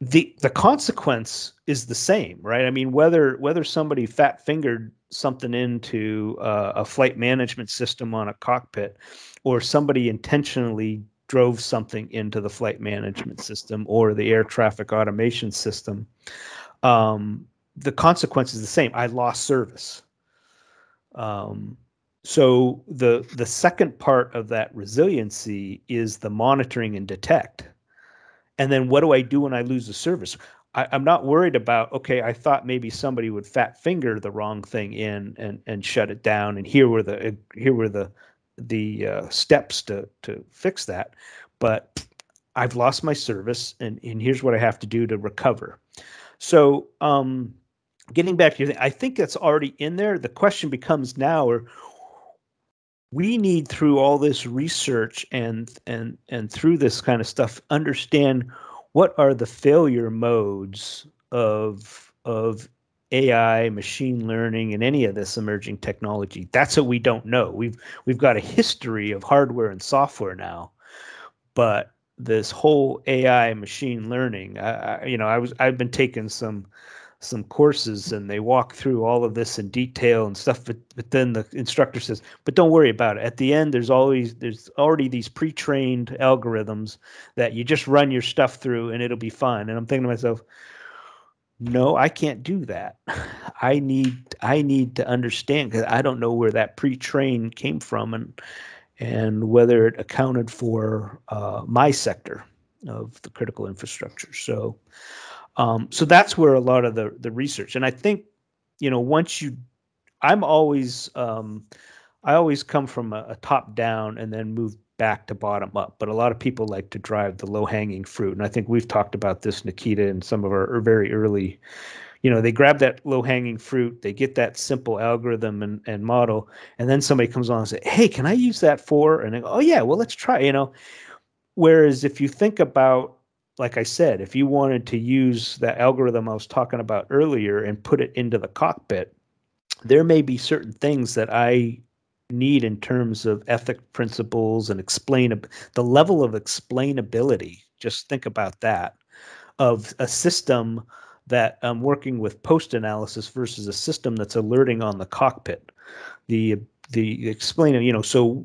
The the consequence is the same, right? I mean, whether whether somebody fat fingered something into uh, a flight management system on a cockpit, or somebody intentionally drove something into the flight management system or the air traffic automation system, um, the consequence is the same. I lost service. Um, so the the second part of that resiliency is the monitoring and detect. And then what do I do when I lose the service? I, am not worried about okay, I thought maybe somebody would fat finger the wrong thing in and and shut it down, and here were the here were the the uh, steps to to fix that. But I've lost my service, and and here's what I have to do to recover. So um, getting back to your thing, I think that's already in there. The question becomes now, or we need through all this research and and and through this kind of stuff, understand what are the failure modes of of AI, machine learning, and any of this emerging technology. That's what we don't know. We've we've got a history of hardware and software now, but this whole AI machine learning, I, I, you know, I was I've been taking some some courses and they walk through all of this in detail and stuff but, but then the instructor says but don't worry about it. At the end there's always there's already these pre-trained algorithms that you just run your stuff through and it'll be fine. And i'm thinking to myself no i can't do that. I need i need to understand because i don't know where that pre-train came from and and whether it accounted for uh, my sector of the critical infrastructure. So um, so that's where a lot of the the research, and I think, you know, once you, I'm always, um, I always come from a, a top down and then move back to bottom up. But a lot of people like to drive the low hanging fruit, and I think we've talked about this, Nikita, in some of our very early. You know, they grab that low hanging fruit, they get that simple algorithm and, and model, and then somebody comes along and say, "Hey, can I use that for?" And they go, "Oh yeah, well let's try." You know, whereas if you think about like I said, if you wanted to use that algorithm I was talking about earlier and put it into the cockpit, there may be certain things that I need in terms of ethic principles and explain the level of explainability. Just think about that of a system that I'm working with post analysis versus a system that's alerting on the cockpit. The the explaining, you know, so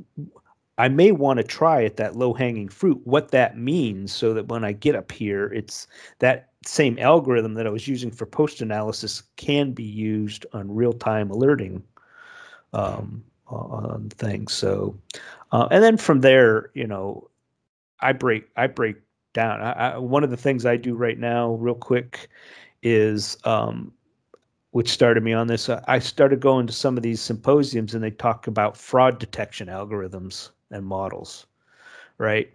I may want to try at that low hanging fruit what that means so that when I get up here, it's that same algorithm that I was using for post analysis can be used on real time alerting um, on things. So, uh, and then from there, you know, I break I break down. I, I, one of the things I do right now, real quick, is um, which started me on this. I started going to some of these symposiums and they talk about fraud detection algorithms and models, right?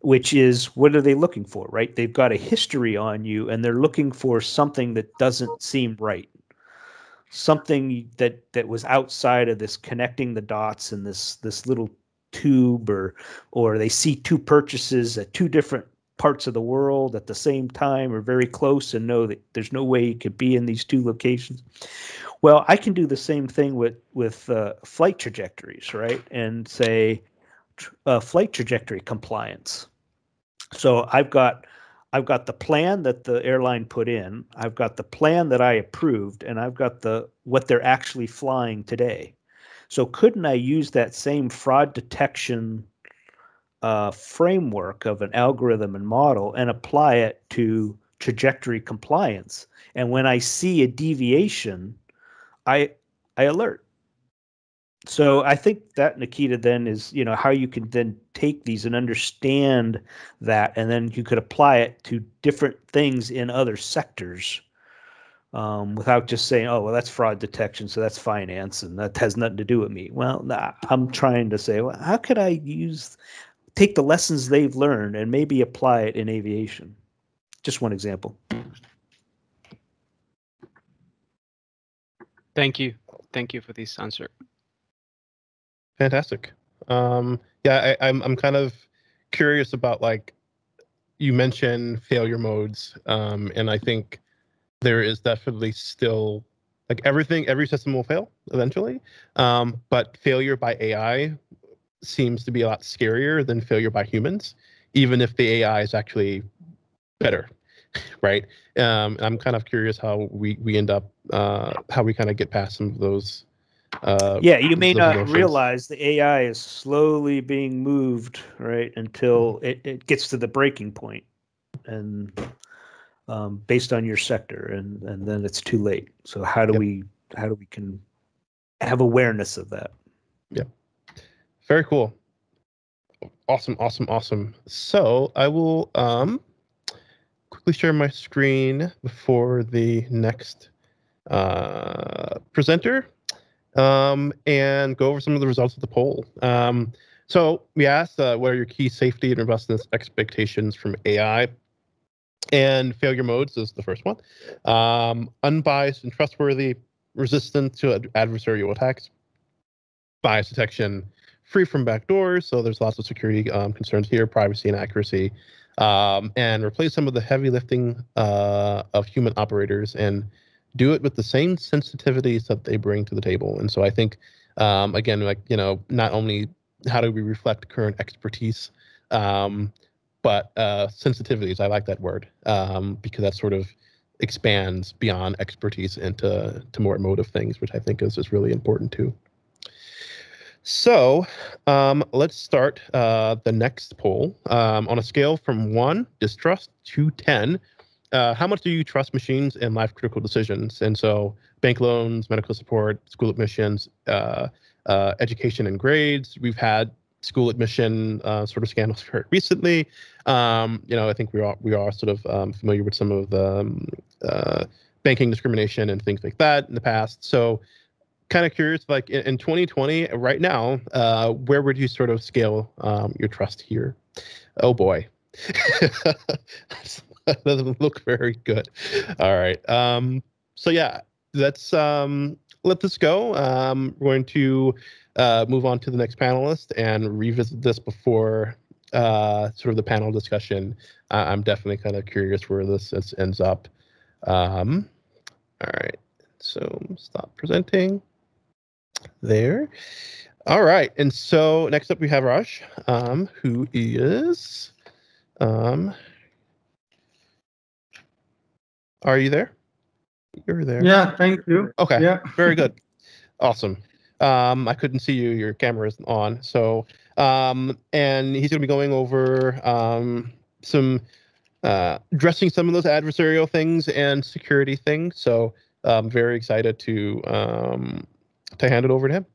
Which is what are they looking for, right? They've got a history on you and they're looking for something that doesn't seem right. Something that that was outside of this connecting the dots in this this little tube or or they see two purchases at two different parts of the world at the same time or very close and know that there's no way you could be in these two locations. Well, I can do the same thing with with uh, flight trajectories, right? And say uh, flight trajectory compliance. So I've got I've got the plan that the airline put in, I've got the plan that I approved, and I've got the what they're actually flying today. So couldn't I use that same fraud detection uh, framework of an algorithm and model and apply it to trajectory compliance? And when I see a deviation, I I alert so I think that Nikita then is you know how you can then take these and understand that, and then you could apply it to different things in other sectors, um, without just saying, oh well, that's fraud detection, so that's finance, and that has nothing to do with me. Well, nah, I'm trying to say, well, how could I use take the lessons they've learned and maybe apply it in aviation? Just one example. Thank you. Thank you for this answer. Fantastic. Um, yeah, I, I'm I'm kind of curious about like you mentioned failure modes, um, and I think there is definitely still like everything every system will fail eventually, um, but failure by AI seems to be a lot scarier than failure by humans, even if the AI is actually better, right? Um, I'm kind of curious how we we end up uh, how we kind of get past some of those uh, yeah, you may not emotions. realize the AI is slowly being moved right until Mm-hmm. it, it gets to the breaking point, and um, based on your sector, and and then it's too late. So how do Yep. we how do we can have awareness of that? Yeah, very cool. Awesome, awesome, awesome. So I will um quickly share my screen before the next uh, presenter um, and go over some of the results of the poll. Um, so we asked uh, what are your key safety and robustness expectations from AI? And failure modes is the first one. Um, unbiased and trustworthy, resistant to ad- adversarial attacks, bias detection, free from backdoors. So there's lots of security um, concerns here, privacy and accuracy, um, and replace some of the heavy lifting uh, of human operators and do it with the same sensitivities that they bring to the table. And so I think, um, again, like you know, not only how do we reflect current expertise, um, but uh, sensitivities. I like that word um, because that sort of expands beyond expertise into to more emotive things, which I think is is really important too. So um, let's start uh, the next poll. Um, on a scale from one, distrust, to 10, uh, how much do you trust machines in life critical decisions? And so bank loans, medical support, school admissions, uh, uh, education and grades. We've had school admission uh, sort of scandals recently. Um, you know, I think we are we are sort of um, familiar with some of the um, uh, banking discrimination and things like that in the past. So kind of curious, like in, in 2020, right now, where would you sort of scale um, your trust here? Oh boy, doesn't look very good. All right, um, so yeah, let's um, let this go. Um, we're going to uh, move on to the next panelist and revisit this before uh, sort of the panel discussion. I'm definitely kind of curious where this, this ends up. Um, all right, so stop presenting there. All right, and so next up we have Raj, um, who is, um, are you there? You're there. Yeah, thank you. Okay. Yeah. Very good. Awesome. Um, I couldn't see you. Your camera isn't on. So, um, and he's going to be going over um, some uh, addressing some of those adversarial things and security things. So, I'm very excited to um, to hand it over to him.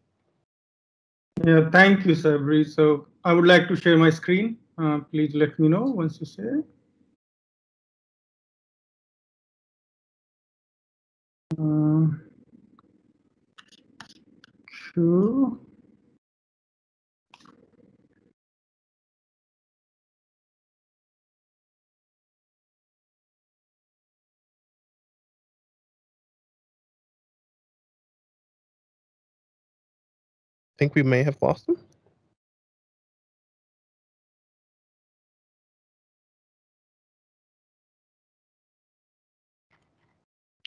Yeah, thank you, Sabri. So I would like to share my screen. Uh, please let me know once you share. Um, sure. think we may have lost him.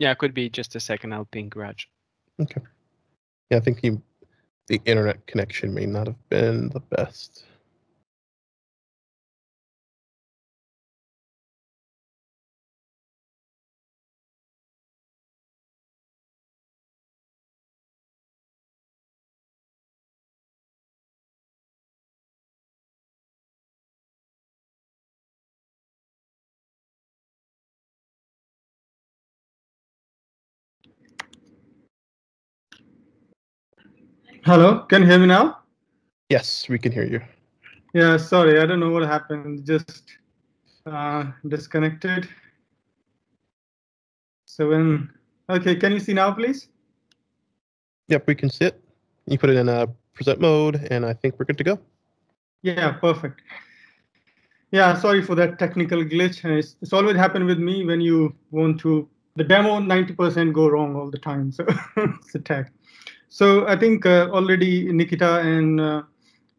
Yeah, it could be just a second. I'll ping Raj. Okay. Yeah, I think he, the internet connection may not have been the best. Hello, can you hear me now? Yes, we can hear you. Yeah, sorry, I don't know what happened. Just uh, disconnected. So when, okay, can you see now, please? Yep, we can see it. You put it in a present mode, and I think we're good to go. Yeah, perfect. Yeah, sorry for that technical glitch. It's, it's always happened with me when you want to, the demo 90% go wrong all the time. So it's a tech. So I think uh, already Nikita and uh,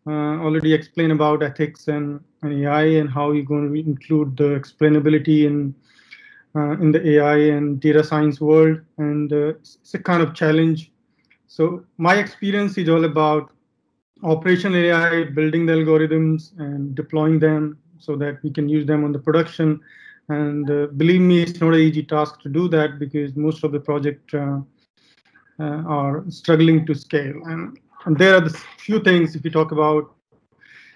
uh, already explained about ethics and, and, AI and how you're going to include the explainability in in the AI and data science world. And it's a kind of challenge. So my experience is all about operational AI, building the algorithms and deploying them so that we can use them on the production. And uh, believe me, it's not an easy task to do that because most of the project uh, are struggling to scale. And, and there are the few things, if you talk about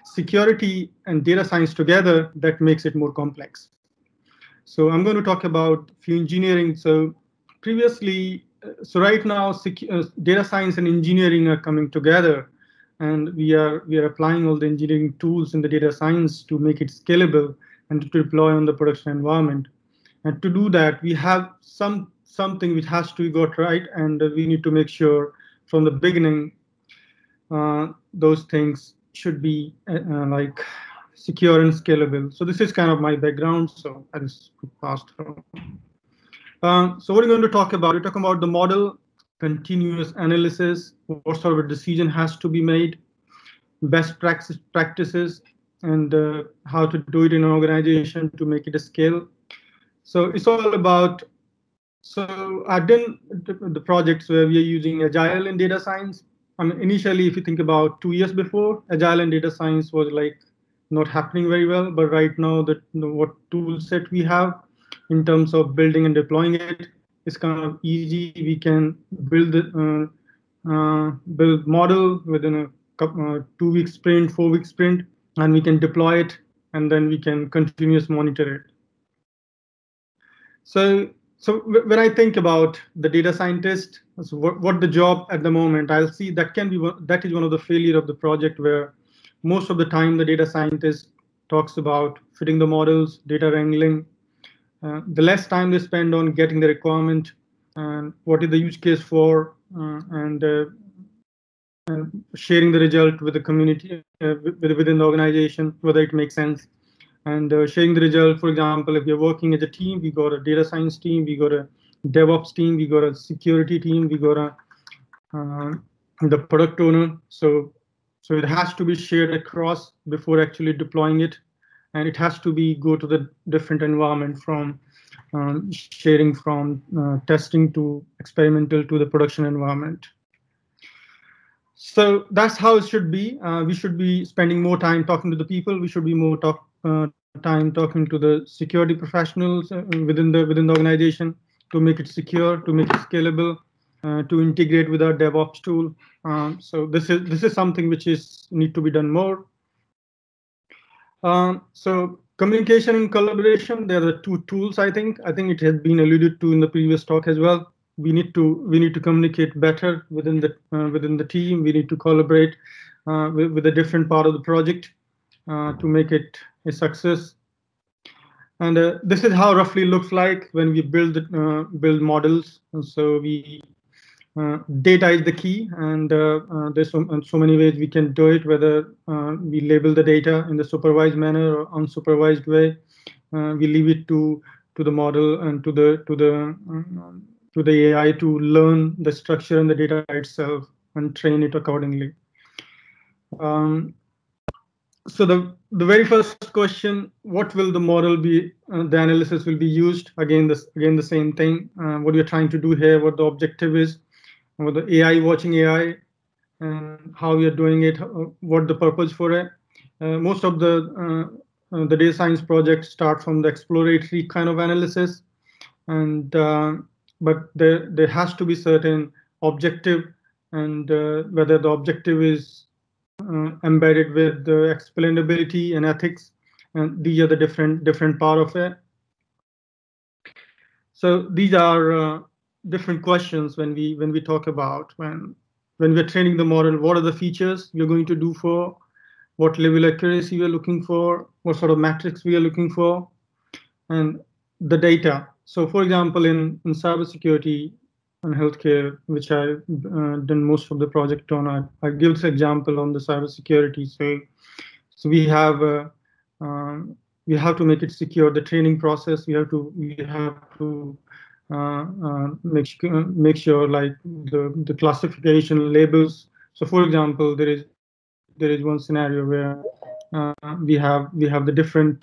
security and data science together, that makes it more complex. So I'm going to talk about few engineering. So previously, uh, so right now, uh, data science and engineering are coming together, and we are we are applying all the engineering tools in the data science to make it scalable and to deploy on the production environment. And to do that, we have some something which has to be got right, and we need to make sure from the beginning uh, those things should be uh, uh, like secure and scalable. So this is kind of my background. So I just passed through. Uh, so what are we going to talk about? We're talking about the model, continuous analysis, what sort of a decision has to be made, best practice practices, and uh, how to do it in an organization to make it a scale. So it's all about so I've done the projects where we are using Agile in data science. I mean, initially, if you think about two years before, Agile and data science was like not happening very well. But right now, that what tool set we have in terms of building and deploying it is kind of easy. We can build uh, uh, build model within a couple, uh, two week sprint, four week sprint, and we can deploy it, and then we can continuous monitor it. So so when I think about the data scientist, so what, what the job at the moment, I'll see that can be that is one of the failure of the project where most of the time the data scientist talks about fitting the models, data wrangling. Uh, the less time they spend on getting the requirement and what is the use case for uh, and, uh, and sharing the result with the community uh, within the organization, whether it makes sense and uh, sharing the result. For example, if you're working as a team, we got a data science team, we got a DevOps team, we got a security team, we got a uh, the product owner. So so it has to be shared across before actually deploying it, and it has to be go to the different environment from um, sharing from uh, testing to experimental to the production environment. So that's how it should be. Uh, we should be spending more time talking to the people. We should be more talk, uh, time talking to the security professionals uh, within the within the organization to make it secure, to make it scalable, uh, to integrate with our DevOps tool. Um, so this is this is something which is need to be done more. Um, so communication and collaboration, there are the two tools. I think I think it has been alluded to in the previous talk as well. We need to we need to communicate better within the uh, within the team. We need to collaborate uh, with, with a different part of the project uh, to make it a success. And uh, this is how roughly looks like when we build uh, build models. And so we uh, data is the key, and uh, uh, there's so, so, many ways we can do it. Whether uh, we label the data in the supervised manner or unsupervised way, we leave it to to the model and to the to the to the AI to learn the structure and the data itself and train it accordingly. Um, so the the very first question, what will the model be? Uh, the analysis will be used again. This again the same thing. Uh, what you're trying to do here, what the objective is, what the AI watching AI, and how are doing it, uh, what the purpose for it. Uh, most of the uh, uh, the data science projects start from the exploratory kind of analysis, and but there there has to be certain objective and whether the objective is embedded with the explainability and ethics and these are the different different part of it. So these are uh, different questions when we when we talk about when when we're training the model what are the features we're going to do for what level accuracy we're looking for what sort of metrics we are looking for and the data. So for example in in cybersecurity and healthcare, which I've uh, done most of the project on. I, I give this example on the cybersecurity. So, so we have uh, um, we have to make it secure. The training process we have to we have to uh, uh make make sure like the the classification labels. So, for example, there is there is one scenario where uh, we have we have the different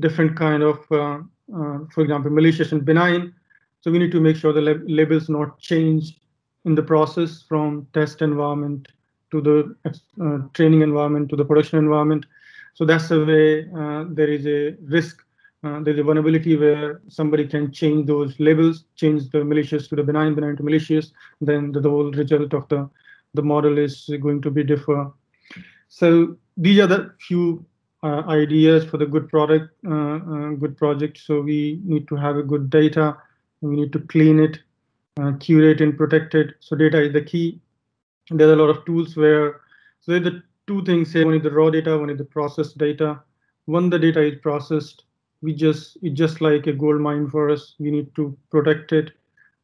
different kind of for example malicious and benign so we need to make sure the lab labels not change in the process from test environment to the uh, training environment to the production environment. So that's the way uh, there is a risk. Uh, there's a vulnerability where somebody can change those labels, change the malicious to the benign, benign to malicious. Then the, the whole result of the the model is going to be differ. So these are the few uh, ideas for the good product, uh, uh, good project. So we need to have a good data we need to clean it, uh, curate and protect it. So data is the key. There's a lot of tools where, so the two things here, one is the raw data, one is the processed data. When the data is processed, we just, it's just like a gold mine for us. We need to protect it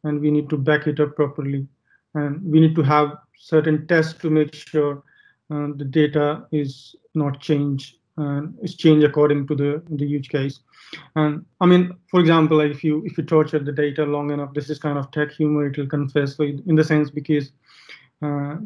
and we need to back it up properly. And we need to have certain tests to make sure uh, the data is not changed and is changed according to the the use case. And I mean, for example, like if you if you torture the data long enough, this is kind of tech humor. It will confess, so in the sense because uh,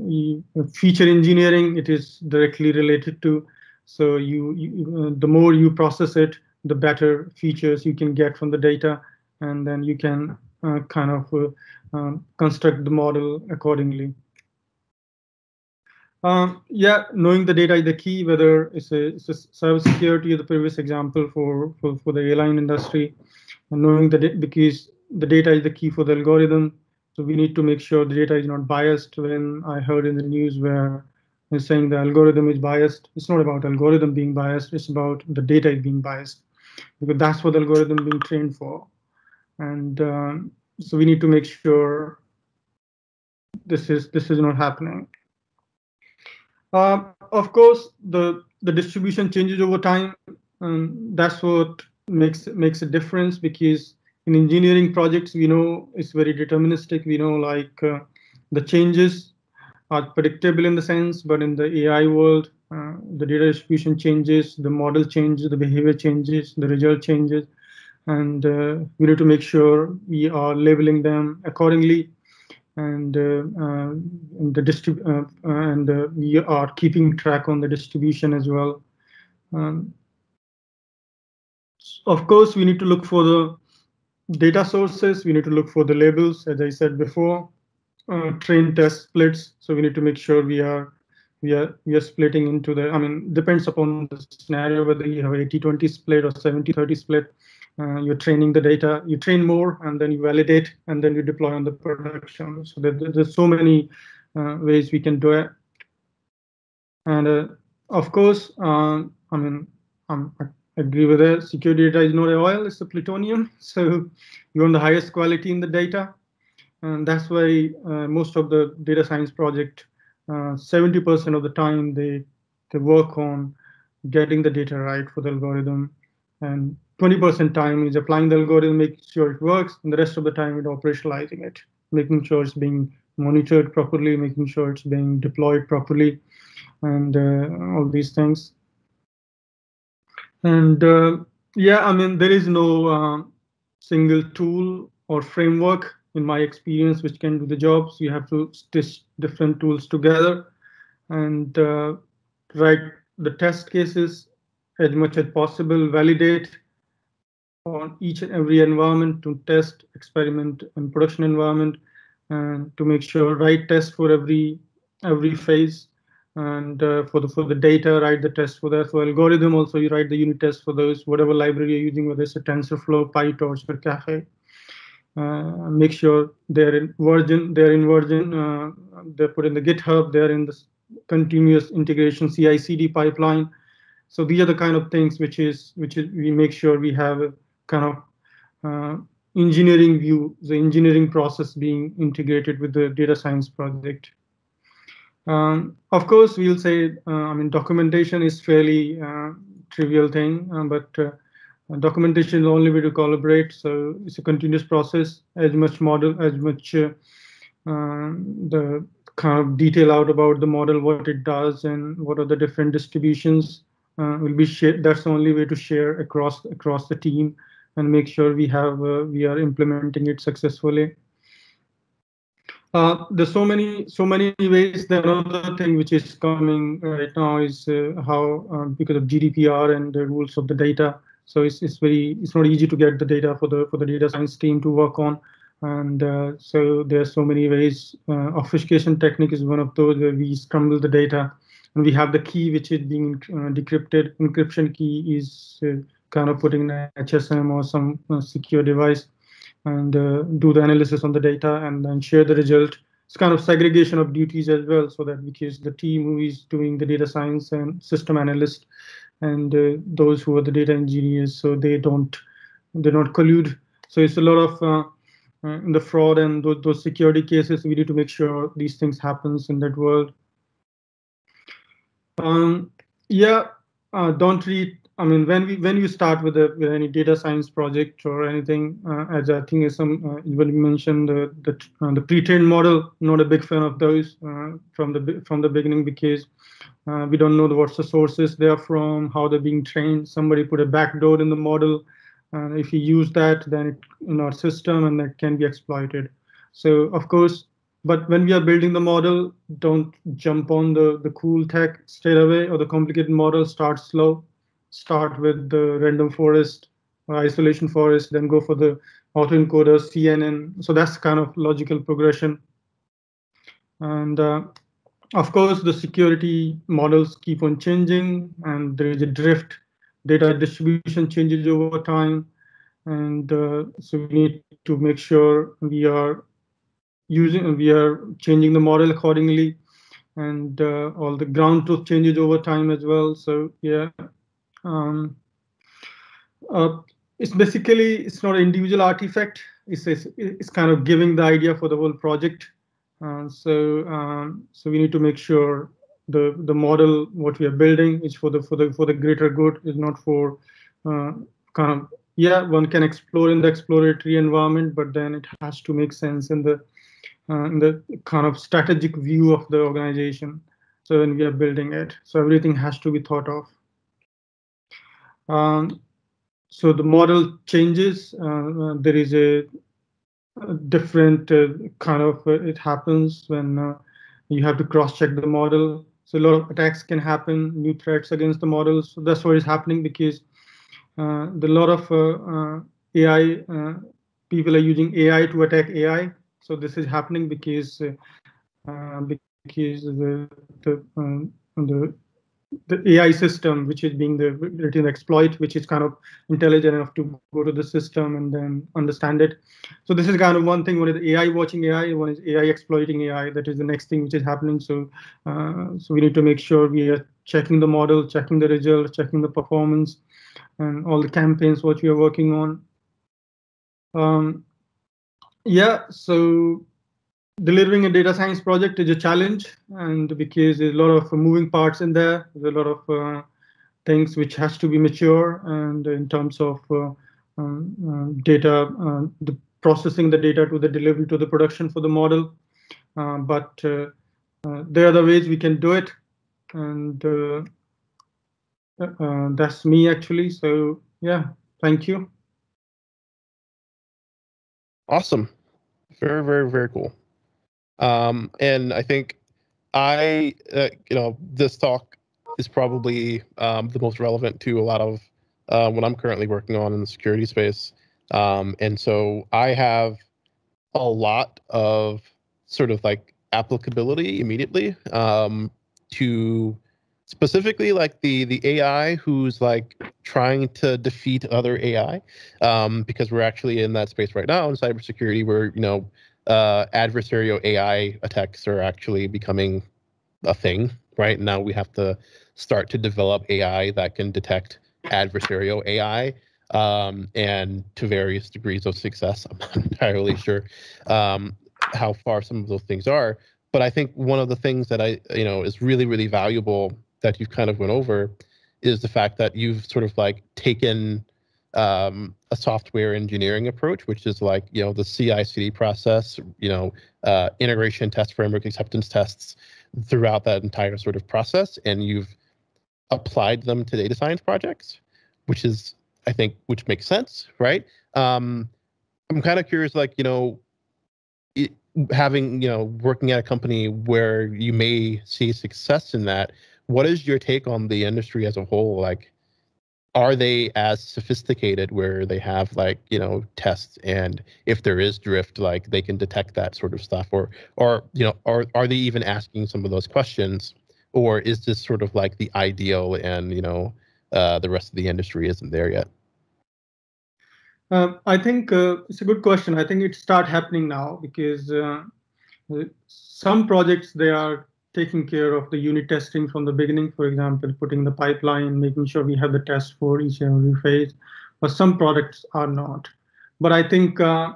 feature engineering it is directly related to. So you, you uh, the more you process it, the better features you can get from the data, and then you can uh, kind of uh, um, construct the model accordingly. Um, yeah, knowing the data is the key, whether it's a, it's a cybersecurity the previous example for, for, for the airline industry, and knowing that because the data is the key for the algorithm. So we need to make sure the data is not biased. When I heard in the news where they're saying the algorithm is biased, it's not about algorithm being biased, it's about the data being biased because that's what the algorithm being trained for. And um, so we need to make sure this is this is not happening. Uh, of course, the the distribution changes over time, and that's what makes makes a difference because in engineering projects we know it's very deterministic. We know like uh, the changes are predictable in the sense, but in the AI world, uh, the data distribution changes, the model changes, the behavior changes, the result changes, and uh, we need to make sure we are labeling them accordingly and, uh, uh, the distrib- uh, and we are keeping track on the distribution as well. Um, of course, we need to look for the data sources. We need to look for the labels, as I said before. Uh, train test splits. So we need to make sure we are we are we are splitting into the. I mean, depends upon the scenario whether you have 80-20 split or 70-30 split uh, you're training the data, you train more, and then you validate, and then you deploy on the production. So there, there's so many uh, ways we can do it. And uh, of course, um, I mean, I agree with it. Secure data is not oil; it's a plutonium. So you want the highest quality in the data, and that's why uh, most of the data science project, 70% uh, of the time they they work on getting the data right for the algorithm and 20% time is applying the algorithm, making sure it works, and the rest of the time it's operationalizing it, making sure it's being monitored properly, making sure it's being deployed properly, and uh, all these things. And uh, yeah, I mean, there is no uh, single tool or framework in my experience which can do the job. So you have to stitch different tools together. And uh, write the test cases as much as possible, validate on each and every environment to test, experiment, and production environment, and to make sure write test for every every phase, and uh, for the for the data, write the test for that. For algorithm, also you write the unit test for those whatever library you're using, whether it's a TensorFlow, PyTorch, or Caffe. Uh, make sure they're in version, they're in version, uh, they're put in the GitHub, they're in the continuous integration CI/CD pipeline. So these are the kind of things which is which is we make sure we have kind of uh, engineering view, the engineering process being integrated with the data science project. Um, of course, we'll say, uh, I mean, documentation is fairly uh, trivial thing, uh, but uh, documentation is the only way to collaborate. So it's a continuous process. As much model, as much uh, the kind of detail out about the model, what it does, and what are the different distributions will be shared. That's the only way to share across across the team and make sure we have uh, we are implementing it successfully. Uh, there's so many so many ways. The another thing which is coming right now is uh, how um, because of GDPR and the rules of the data. So it's it's very it's not easy to get the data for the for the data science team to work on. And uh, so there are so many ways. Uh, obfuscation technique is one of those where we scramble the data, and we have the key which is being uh, decrypted. Encryption key is kind of putting an HSM or some uh, secure device and uh, do the analysis on the data and then share the result. It's kind of segregation of duties as well, so that because the team who is doing the data science and system analyst and uh, those who are the data engineers, so they don't they don't collude. So it's a lot of uh, the fraud and those, those security cases. We need to make sure these things happens in that world. Um, yeah, uh, don't read I mean, when we when you start with, a, with any data science project or anything, uh, as I think some uh, mentioned the the, uh, the pre-trained model, not a big fan of those uh, from the from the beginning because uh, we don't know the, what's the sources they're from, how they're being trained. Somebody put a backdoor in the model, and if you use that, then it, in our system, and that can be exploited. So of course, but when we are building the model, don't jump on the the cool tech straight away or the complicated model. Start slow start with the random forest or isolation forest, then go for the autoencoder CNN. So that's kind of logical progression. And uh, of course, the security models keep on changing, and there is a drift. Data distribution changes over time, and uh, so we need to make sure we are using, we are changing the model accordingly, and uh, all the ground truth changes over time as well. So yeah, um, uh, it's basically it's not an individual artifact. It's, it's, it's kind of giving the idea for the whole project. Uh, so um, so we need to make sure the the model what we are building is for the for the for the greater good is not for uh, kind of yeah one can explore in the exploratory environment but then it has to make sense in the uh, in the kind of strategic view of the organization so when we are building it so everything has to be thought of um, so the model changes. Uh, uh, there is a, a different uh, kind of uh, it happens when uh, you have to cross-check the model. So a lot of attacks can happen, new threats against the models. So that's what is happening because uh, the lot of AI people are using AI to attack AI. So this is happening because because the the, um, the the AI system, which is being the written exploit, which is kind of intelligent enough to go to the system and then understand it. So this is kind of one thing. One is AI watching AI, one is AI exploiting AI. That is the next thing which is happening. So uh, so we need to make sure we are checking the model, checking the results, checking the performance, and all the campaigns what we are working on. Um, yeah, so delivering a data science project is a challenge and because there's a lot of moving parts in there there's a lot of uh, things which has to be mature and in terms of uh, um, uh, data uh, the processing the data to the delivery to the production for the model. Uh, but uh, there are the ways we can do it and that's me actually. So yeah thank you. Awesome. Very very very cool um, and I think I, uh, you know, this talk is probably um, the most relevant to a lot of uh, what I'm currently working on in the security space. Um, and so I have a lot of sort of like applicability immediately um, to specifically like the the AI who's like trying to defeat other AI, um, because we're actually in that space right now in cybersecurity where you know uh, adversarial AI attacks are actually becoming a thing. Right now, we have to start to develop AI that can detect adversarial AI um, and to various degrees of success. I'm not entirely sure um, how far some of those things are, but I think one of the things that I you know is really really valuable that you've kind of went over is the fact that you've sort of like taken um, a software engineering approach, which is like you know the CI/CD process, you know, uh, integration test framework, acceptance tests throughout that entire sort of process, and you've applied them to data science projects, which is I think which makes sense, right? Um, I'm kind of curious, like you know, it, having you know working at a company where you may see success in that. What is your take on the industry as a whole? Like, are they as sophisticated where they have like you know tests and if there is drift like they can detect that sort of stuff? Or or you know are are they even asking some of those questions? Or is this sort of like the ideal and you know uh, the rest of the industry isn't there yet? Uh, i think uh, it's a good question. I think it start happening now because uh, some projects they are taking care of the unit testing from the beginning, for example, putting the pipeline, making sure we have the test for each and every phase, but some products are not. But I think uh,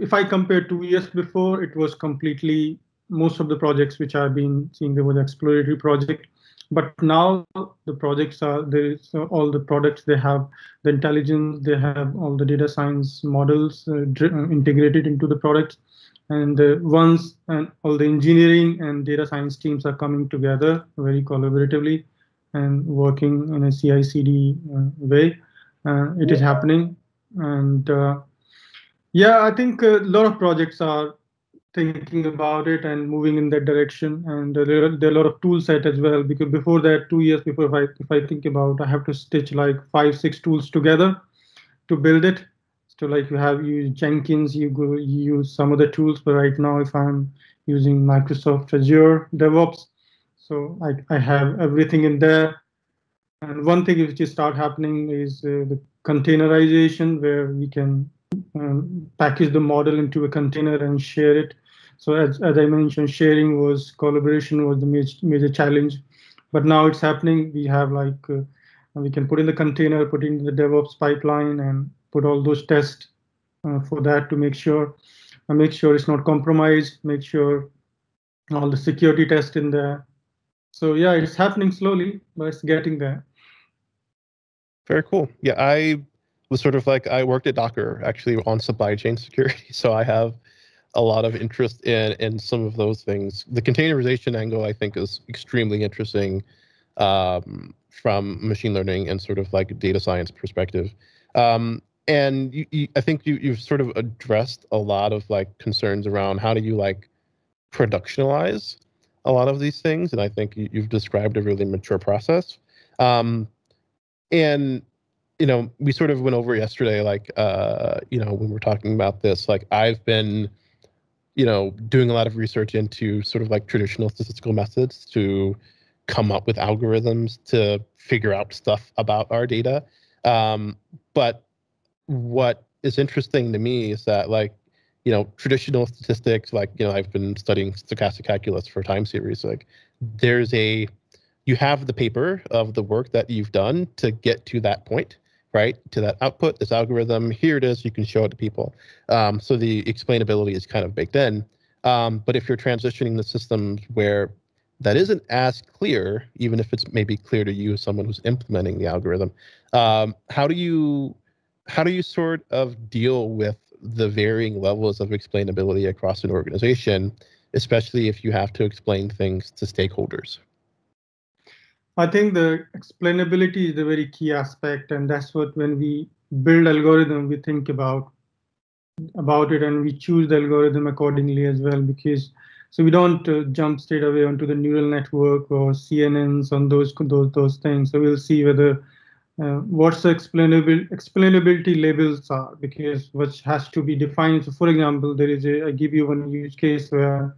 if I compare two years before, it was completely most of the projects which I've been seeing there was exploratory project. But now the projects are there is uh, all the products they have the intelligence, they have all the data science models uh, integrated into the products and uh, once and all the engineering and data science teams are coming together very collaboratively and working in a CI/CD uh, way, uh, it is happening. And uh, yeah, I think a lot of projects are thinking about it and moving in that direction. And there are, there are a lot of tool set as well because before that, two years before, if I if I think about, I have to stitch like five six tools together to build it so like you have you Jenkins, you go you use some of the tools, but right now if I'm using Microsoft Azure DevOps, so I, I have everything in there. And one thing which is start happening is uh, the containerization where we can um, package the model into a container and share it. So as, as I mentioned, sharing was collaboration was the major, major challenge, but now it's happening. We have like uh, we can put in the container, put in the DevOps pipeline, and put all those tests uh, for that to make sure uh, make sure it's not compromised, make sure all the security tests in there. So yeah, it's happening slowly, but it's getting there. Very cool. Yeah, I was sort of like I worked at Docker actually on supply chain security, so I have a lot of interest in in some of those things. The containerization angle I think is extremely interesting um, from machine learning and sort of like data science perspective. Um, and you, you, I think you you've sort of addressed a lot of like concerns around how do you like productionalize a lot of these things, and I think you, have described a really mature process. Um, and you know, we sort of went over yesterday, like uh, you know, when we're talking about this, like I've been, you know, doing a lot of research into sort of like traditional statistical methods to come up with algorithms to figure out stuff about our data. Um, but what is interesting to me is that like you know traditional statistics like you know i've been studying stochastic calculus for time series like there's a you have the paper of the work that you've done to get to that point right? To that output this algorithm here it is you can show it to people. Um, so the explainability is kind of baked in. Um, but if you're transitioning the systems where that isn't as clear even if it's maybe clear to you as someone who's implementing the algorithm um, how do you how do you sort of deal with the varying levels of explainability across an organization, especially if you have to explain things to stakeholders? I think the explainability is the very key aspect, and that's what when we build algorithm, we think about about it and we choose the algorithm accordingly as well because so we don't uh, jump straight away onto the neural network or CNNs on those those those things. So we'll see whether uh, what's the explainable explainability labels are because which has to be defined. So for example, there is a I give you one use case where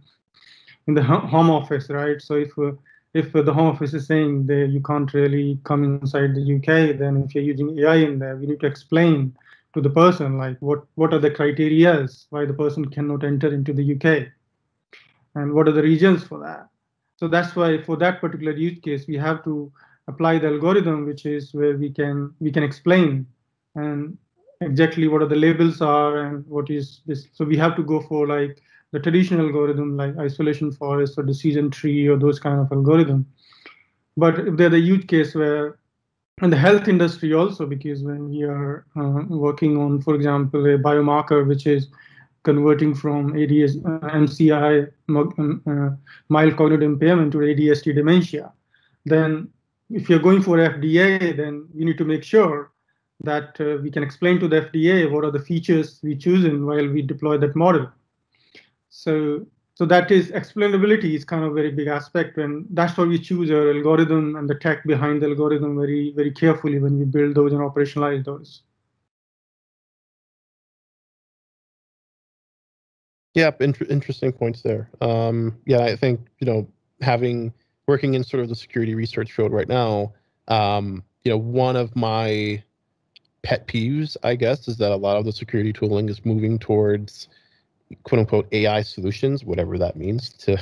in the home office, right? So if uh, if the home office is saying that you can't really come inside the UK, then if you're using AI in there, we need to explain to the person like what what are the criterias why the person cannot enter into the UK, and what are the reasons for that. So that's why for that particular use case, we have to apply the algorithm, which is where we can we can explain and exactly what are the labels are and what is this. So we have to go for like the traditional algorithm like isolation forest or decision tree or those kind of algorithm. But if they're the use case where and the health industry also, because when we are uh, working on, for example, a biomarker which is converting from ADS, uh, MCI, um, uh, mild cognitive impairment to ADHD dementia, then if you're going for FDA, then you need to make sure that uh, we can explain to the FDA what are the features we choose in while we deploy that model. So so that is explainability is kind of very big aspect and that's why we choose our algorithm and the tech behind the algorithm very very carefully when we build those and operationalize those yeah inter- interesting points there um, yeah i think you know having working in sort of the security research field right now um, you know one of my pet peeves i guess is that a lot of the security tooling is moving towards quote unquote AI solutions, whatever that means to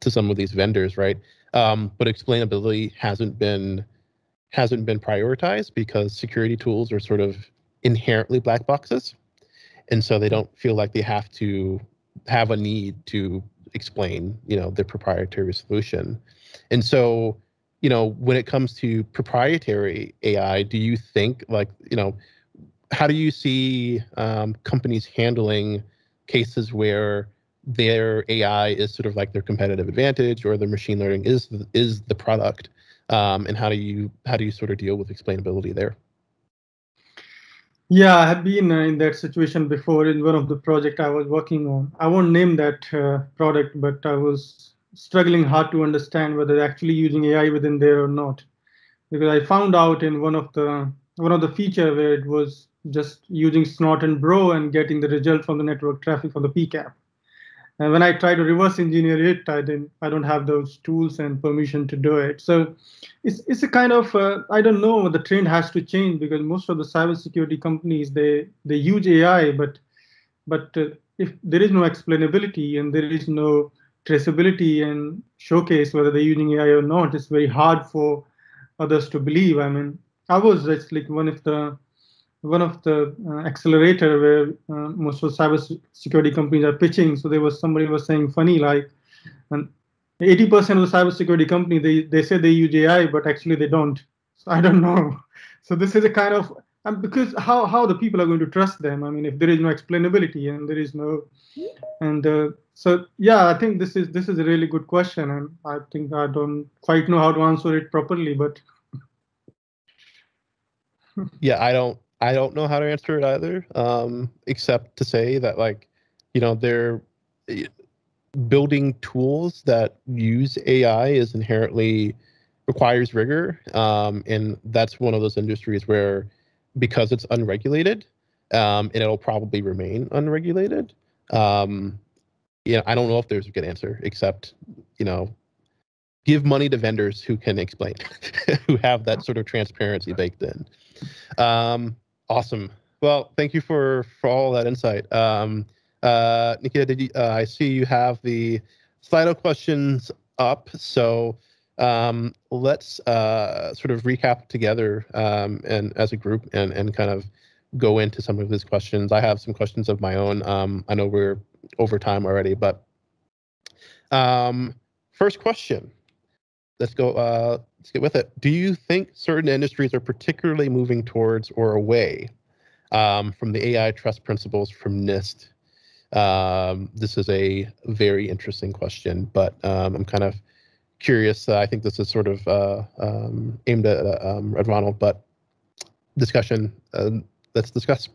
to some of these vendors, right? Um, but explainability hasn't been hasn't been prioritized because security tools are sort of inherently black boxes, and so they don't feel like they have to have a need to explain, you know, their proprietary solution. And so, you know, when it comes to proprietary AI, do you think like, you know, how do you see um, companies handling cases where their AI is sort of like their competitive advantage or their machine learning is is the product. Um, and how do you how do you sort of deal with explainability there? Yeah, I have been uh, in that situation before in one of the project I was working on. I won't name that uh, product, but I was struggling hard to understand whether they're actually using AI within there or not, because I found out in one of the one of the feature where it was just using snort and bro and getting the result from the network traffic from the PCAP. And when I try to reverse engineer it, I didn't. I don't have those tools and permission to do it. So it's it's a kind of uh, I don't know. The trend has to change because most of the cybersecurity companies they they use AI, but but uh, if there is no explainability and there is no traceability and showcase whether they're using AI or not, it's very hard for others to believe. I mean, I was just like one of the one of the uh, accelerator where uh, most of cyber security companies are pitching. So there was somebody was saying funny like, and 80% of the cyber security company they they say they use AI, but actually they don't. So I don't know. So this is a kind of um, because how how the people are going to trust them? I mean, if there is no explainability and there is no, and uh, so yeah, I think this is this is a really good question, and I think I don't quite know how to answer it properly, but. yeah, I don't I don't know how to answer it either, um, except to say that like, you know, they're eh, building tools that use AI is inherently requires rigor, um, and that's one of those industries where because it's unregulated, um, and it'll probably remain unregulated. Um, you know, I don't know if there's a good answer except, you know, give money to vendors who can explain, who have that sort of transparency baked in. Um, Awesome. Well, thank you for for all that insight. Um, uh, Nikita, did you, uh, I see you have the Slido questions up. So um, let's uh, sort of recap together um, and as a group and and kind of go into some of these questions. I have some questions of my own. Um, I know we're over time already, but um, first question. Let's go. Uh, let's get with it. Do you think certain industries are particularly moving towards or away um, from the AI trust principles from NIST? Um, this is a very interesting question, but um, I'm kind of curious. Uh, I think this is sort of uh, um, aimed at, uh, at Ronald, but discussion. Uh, let's discuss.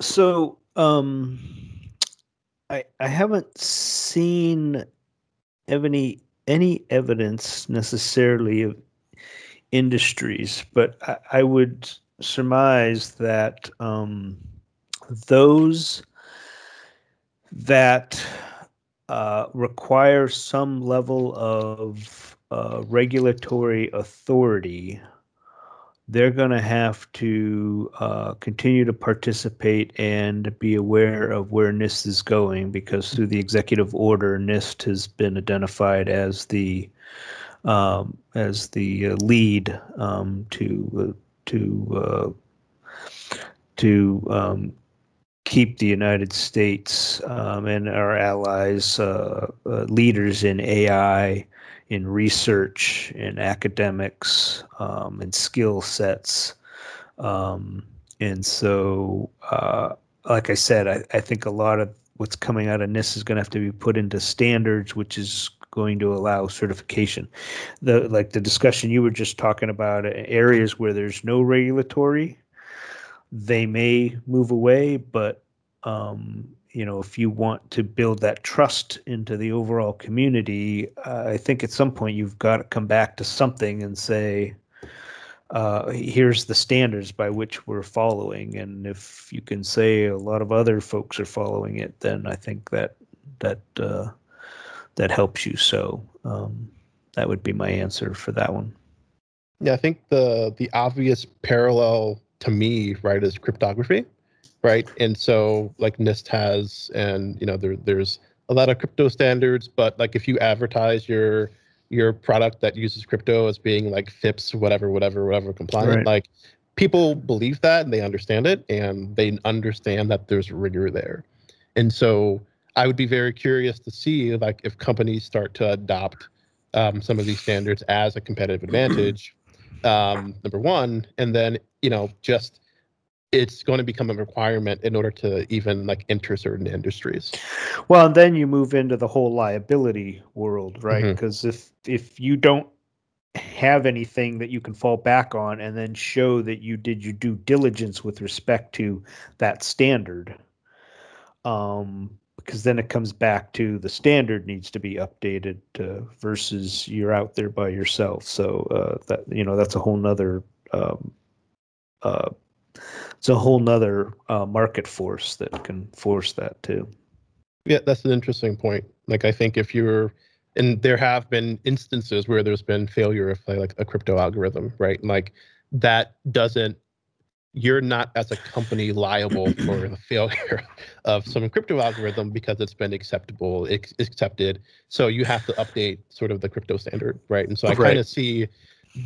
So, um, I I haven't seen any any evidence necessarily of industries, but I, I would surmise that um, those that uh, require some level of uh, regulatory authority, they're going to have to uh, continue to participate and be aware of where NIST is going because through the executive order, NIST has been identified as the um, as the uh, lead um, to uh, to uh, to um, keep the United States um, and our allies uh, uh, leaders in AI, in research, in academics, um, and skill sets. Um, and so, uh, like I said, I, I think a lot of what's coming out of NIST is going to have to be put into standards, which is going to allow certification. The like the discussion you were just talking about areas where there's no regulatory they may move away, but um, you know, if you want to build that trust into the overall community, uh, I think at some point you've got to come back to something and say, uh, here's the standards by which we're following. And if you can say a lot of other folks are following it, then I think that that uh, that helps you. So um, that would be my answer for that one. Yeah, I think the the obvious parallel to me, right, is cryptography, right? And so like NIST has, and you know, there there's a lot of crypto standards, but like if you advertise your your product that uses crypto as being like FIPS, whatever, whatever, whatever compliant, right. like people believe that and they understand it and they understand that there's rigor there. And so I would be very curious to see like if companies start to adopt um, some of these standards as a competitive advantage um, number one, and then you know just it's going to become a requirement in order to even like enter certain industries. Well, and then you move into the whole liability world, right? Because mm-hmm. if if you don't have anything that you can fall back on and then show that you did your due diligence with respect to that standard um because then it comes back to the standard needs to be updated uh, versus you're out there by yourself. So uh, that you know that's a whole nother um, uh, it's a whole nother uh, market force that can force that too. Yeah, that's an interesting point. Like I think if you're and there have been instances where there's been failure of like a crypto algorithm, right? like that doesn't you're not as a company liable for the failure of some crypto algorithm because it's been acceptable accepted so you have to update sort of the crypto standard right and so i right. kind of see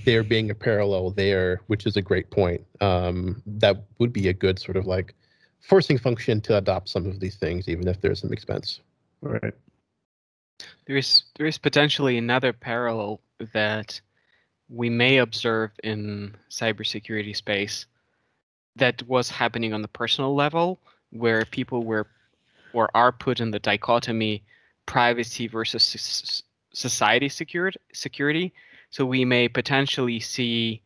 there being a parallel there which is a great point. Um, that would be a good sort of like forcing function to adopt some of these things even if there's some expense. Right. There is there is potentially another parallel that we may observe in cybersecurity space that was happening on the personal level where people were or are put in the dichotomy privacy versus society secured security so we may potentially see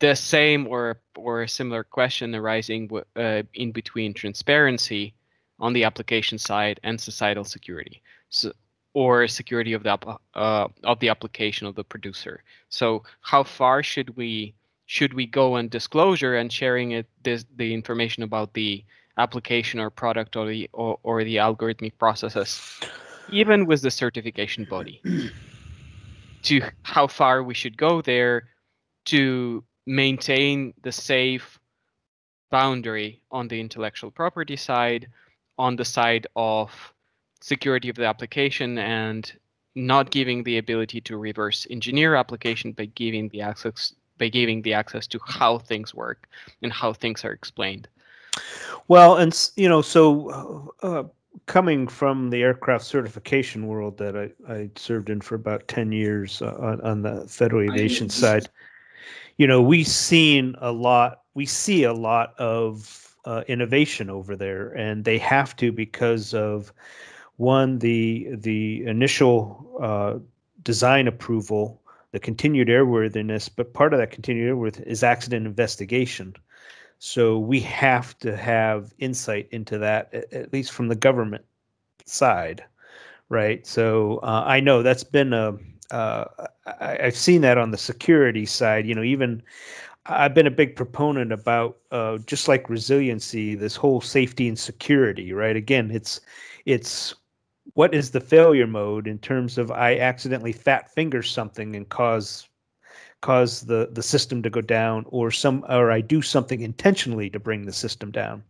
the same or or a similar question arising uh, in between transparency on the application side and societal security. So, or security of the uh, of the application of the producer. So how far should we should we go on disclosure and sharing it this, the information about the application or product or the or, or the algorithmic processes even with the certification body to how far we should go there to maintain the safe boundary on the intellectual property side on the side of security of the application and not giving the ability to reverse engineer application by giving the access by giving the access to how things work and how things are explained. Well, and you know, so uh, coming from the aircraft certification world that I, I served in for about ten years uh, on, on the federal aviation side, you know, we've seen a lot. We see a lot of uh, innovation over there, and they have to because of one the the initial uh, design approval the continued airworthiness, but part of that continued airworthiness is accident investigation. So we have to have insight into that, at least from the government side, right? So uh, I know that's been a uh, I, have seen that on the security side. You know, even I've been a big proponent about uh, just like resiliency, this whole safety and security, right? Again, it's it's what is the failure mode in terms of I accidentally fat finger something and cause cause the the system to go down or some or I do something intentionally to bring the system down.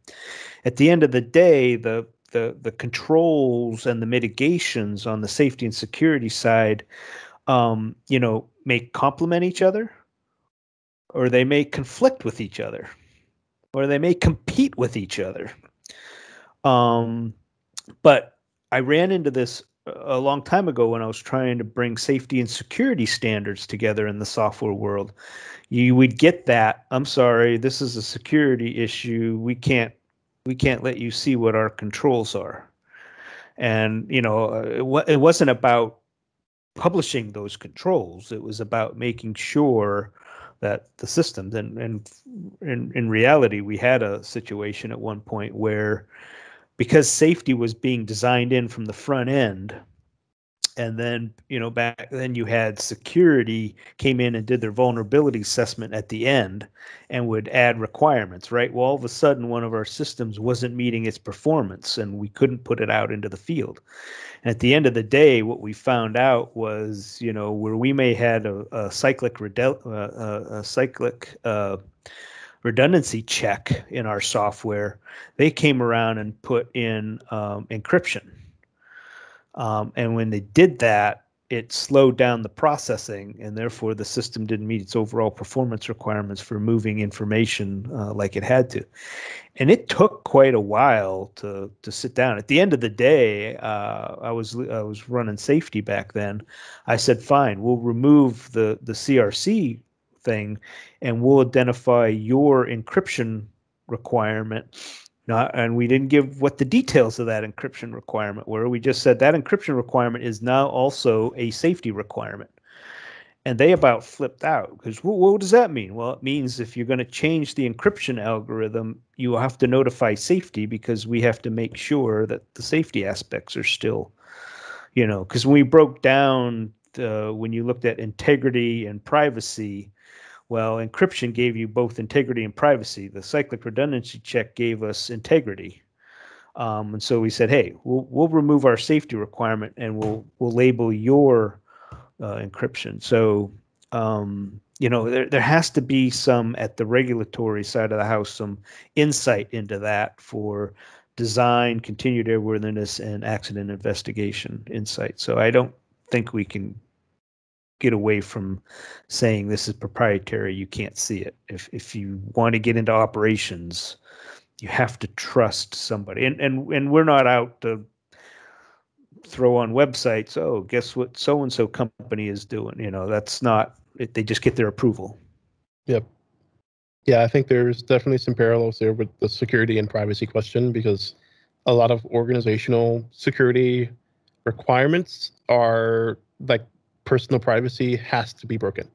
At the end of the day, the the the controls and the mitigations on the safety and security side um, you know, may complement each other, or they may conflict with each other, or they may compete with each other. Um, but I ran into this a long time ago when I was trying to bring safety and security standards together in the software world. You would get that. I'm sorry, this is a security issue. We can't we can't let you see what our controls are. And you know, it, it wasn't about publishing those controls. It was about making sure that the systems and and in, in reality we had a situation at one point where because safety was being designed in from the front end and then you know back then you had security came in and did their vulnerability assessment at the end and would add requirements right? Well all of a sudden one of our systems wasn't meeting its performance and we couldn't put it out into the field. And at the end of the day what we found out was you know where we may had a, a cyclic redel- uh, a cyclic uh, redundancy check in our software they came around and put in um, encryption um, and when they did that, it slowed down the processing, and therefore the system didn't meet its overall performance requirements for moving information uh, like it had to. And it took quite a while to to sit down. At the end of the day, uh, I was I was running safety back then. I said, "Fine, we'll remove the the CRC thing, and we'll identify your encryption requirement." Not, and we didn't give what the details of that encryption requirement were. We just said that encryption requirement is now also a safety requirement. And they about flipped out because what, what does that mean? Well, it means if you're going to change the encryption algorithm, you have to notify safety because we have to make sure that the safety aspects are still, you know, because when we broke down the, when you looked at integrity and privacy, well, encryption gave you both integrity and privacy. The cyclic redundancy check gave us integrity. Um, and so we said, hey, we'll, we'll remove our safety requirement and we'll we'll label your uh, encryption. So um, you know there there has to be some at the regulatory side of the house some insight into that for design, continued airworthiness, and accident investigation insight. So I don't think we can get away from saying this is proprietary. You can't see it. If if you want to get into operations, you have to trust somebody. And and and we're not out to throw on websites. Oh, guess what? So and so company is doing. You know, that's not. They just get their approval. Yep. Yeah, I think there's definitely some parallels there with the security and privacy question because a lot of organizational security requirements are like personal privacy has to be broken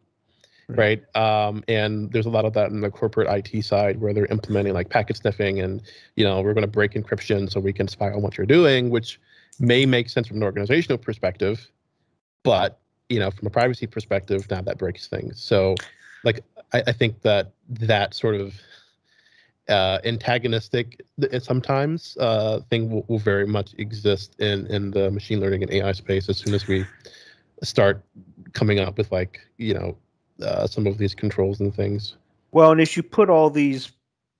right, right? um, and there's a lot of that in the corporate it side where they're implementing like packet sniffing and you know we're going to break encryption so we can spy on what you're doing which may make sense from an organizational perspective but you know from a privacy perspective now that breaks things so like i, I think that that sort of uh, antagonistic sometimes uh, thing will, will, very much exist in in the machine learning and AI space as soon as we start coming up with like you know uh, some of these controls and things. Well, and as you put all these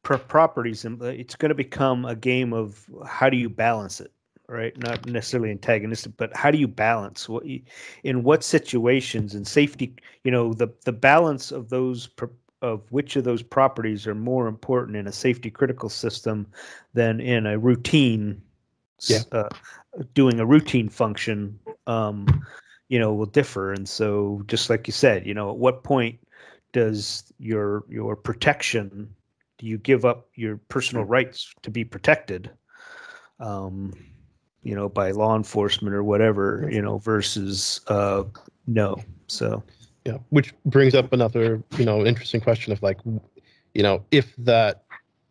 pr- properties in, it's going to become a game of how do you balance it, right? Not necessarily antagonistic, but how do you balance what you, in what situations and safety? You know, the the balance of those. Pr- of which of those properties are more important in a safety critical system than in a routine yeah. Uh, doing a routine function um, you know will differ and so just like you said you know at what point does your your protection do you give up your personal rights to be protected um you know by law enforcement or whatever you know versus uh no so yeah which brings up another you know interesting question of like you know if that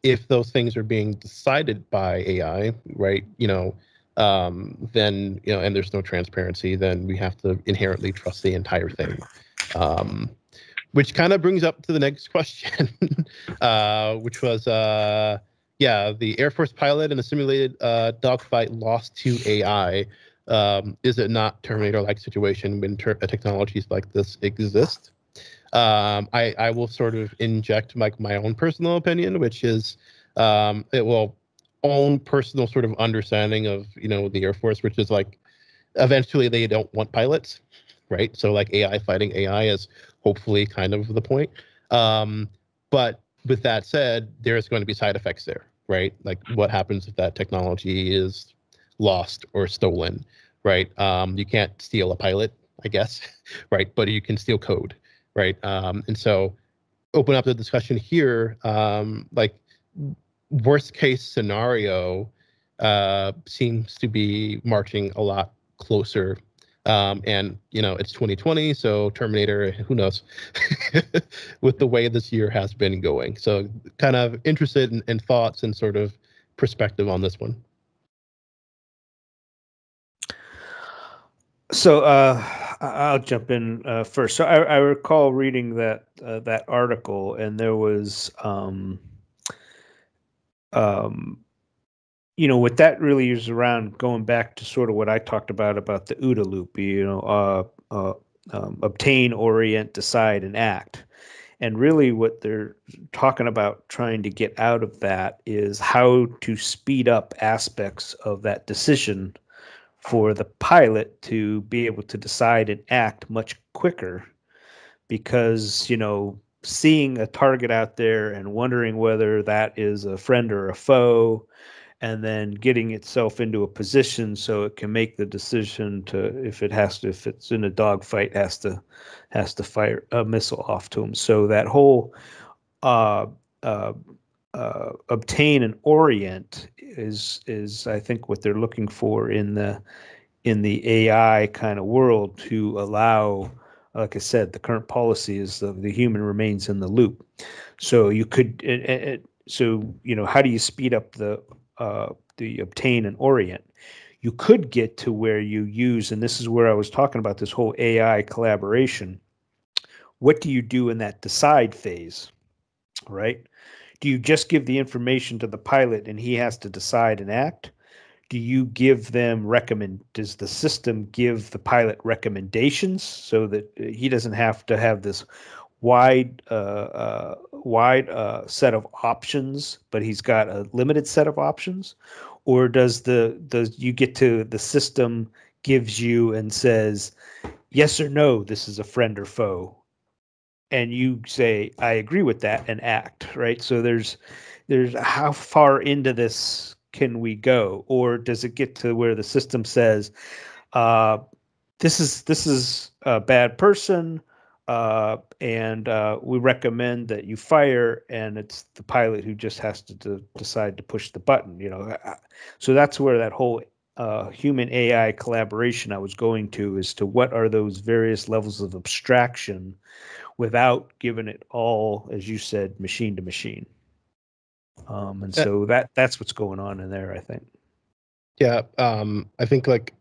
if those things are being decided by AI, right? You know, um, then you know, and there's no transparency, then we have to inherently trust the entire thing. Um, which kind of brings up to the next question, uh, which was, uh, yeah, the Air Force pilot in a simulated uh, dogfight lost to AI. Um, is it not Terminator-like situation when ter- technologies like this exist? Um, I, I will sort of inject my, my own personal opinion, which is um, it will own personal sort of understanding of you know the Air Force, which is like eventually they don't want pilots, right? So like AI fighting AI is hopefully kind of the point. Um, but with that said, there's going to be side effects there, right? Like what happens if that technology is lost or stolen, right? Um, you can't steal a pilot, I guess, right? But you can steal code, right? Um, and so open up the discussion here, um, like worst case scenario uh, seems to be marching a lot closer. Um, and you know it's 2020, so Terminator, who knows, with the way this year has been going. So kind of interested in, in thoughts and sort of perspective on this one. So uh, I'll jump in uh, first. So I, I, recall reading that uh, that article, and there was, um, um, you know, what that really is around going back to sort of what I talked about about the OODA loop. You know, uh, uh, um, obtain, orient, decide, and act. And really, what they're talking about trying to get out of that is how to speed up aspects of that decision for the pilot to be able to decide and act much quicker because you know seeing a target out there and wondering whether that is a friend or a foe and then getting itself into a position so it can make the decision to if it has to if it's in a dogfight has to has to fire a missile off to him so that whole uh, uh, uh, obtain and orient is is I think what they're looking for in the in the AI kind of world to allow, like I said, the current policy is the, the human remains in the loop. So you could, it, it, so you know, how do you speed up the uh, the obtain and orient? You could get to where you use, and this is where I was talking about this whole AI collaboration. What do you do in that decide phase, right? do you just give the information to the pilot and he has to decide and act? Do you give them recommend? Does the system give the pilot recommendations so that uh, he doesn't have to have this wide uh, uh, wide uh, set of options, but he's got a limited set of options? Or does the does you get to the system gives you and says yes or no, this is a friend or foe, and you say i agree with that and act right so there's there's how far into this can we go or does it get to where the system says uh, this is this is a bad person uh, and uh, we recommend that you fire and it's the pilot who just has to, to decide to push the button you know so that's where that whole uh, human AI collaboration I was going to is to what are those various levels of abstraction without giving it all, as you said, machine to machine. Um, and so that that's what's going on in there, I think. Yeah, um, I think like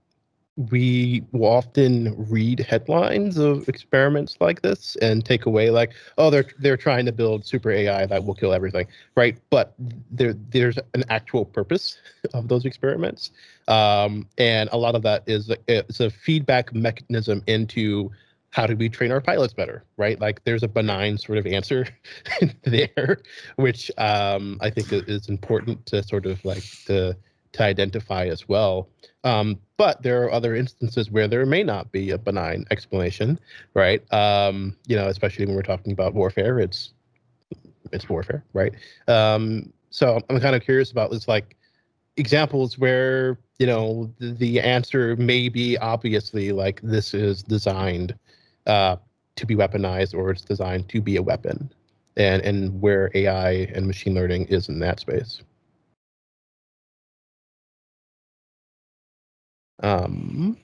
we will often read headlines of experiments like this and take away like, oh, they're they're trying to build super AI that will kill everything, right? But there there's an actual purpose of those experiments, um, and a lot of that is it's a feedback mechanism into how do we train our pilots better right? Like there's a benign sort of answer there which um, i think is important to sort of like to to identify as well. Um, but there are other instances where there may not be a benign explanation right? Um, you know especially when we're talking about warfare it's it's warfare right? Um, so i'm kind of curious about this like examples where you know the, the answer may be obviously like this is designed uh, to be weaponized or it's designed to be a weapon, and and where AI and machine learning is in that space. Um,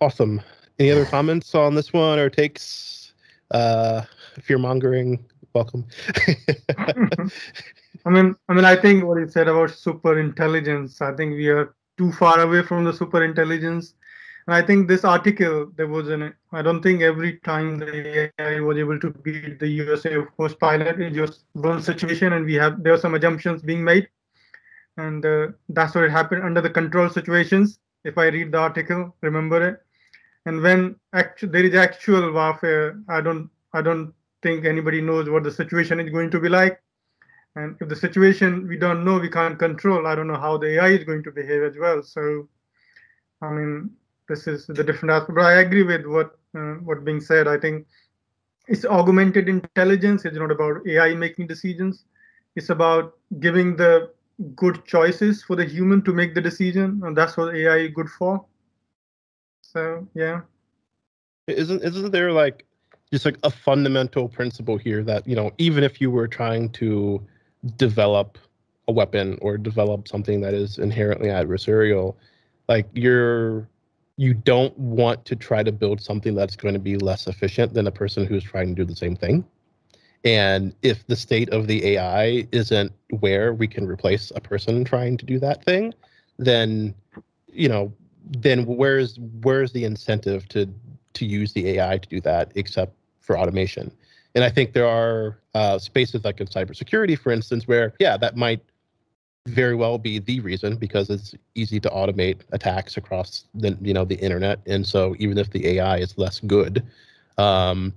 awesome. Any other comments on this one or takes? Uh, fear mongering, welcome. I mean, I mean, I think what you said about super intelligence. I think we are too far away from the super intelligence. And I think this article, there was an, I don't think every time the AI was able to beat the US Air pilot in just one situation, and we have there are some assumptions being made, and uh, that's what happened under the control situations. If I read the article, remember it, and when actu- there is actual warfare, I don't, I don't think anybody knows what the situation is going to be like. And if the situation we don't know, we can't control, I don't know how the AI is going to behave as well. So, I mean, this is the different aspect. But I agree with what uh, what being said. I think it's augmented intelligence. It's not about AI making decisions. It's about giving the good choices for the human to make the decision, and that's what AI is good for. So yeah. Isn't isn't there like just like a fundamental principle here that you know even if you were trying to develop a weapon or develop something that is inherently adversarial, like you're you don't want to try to build something that's going to be less efficient than a person who's trying to do the same thing. And if the state of the AI isn't where we can replace a person trying to do that thing, then you know, then where's where's the incentive to to use the AI to do that except for automation? And I think there are uh, spaces like in cybersecurity, for instance, where yeah, that might very well be the reason because it's easy to automate attacks across the you know the internet, and so even if the AI is less good, um,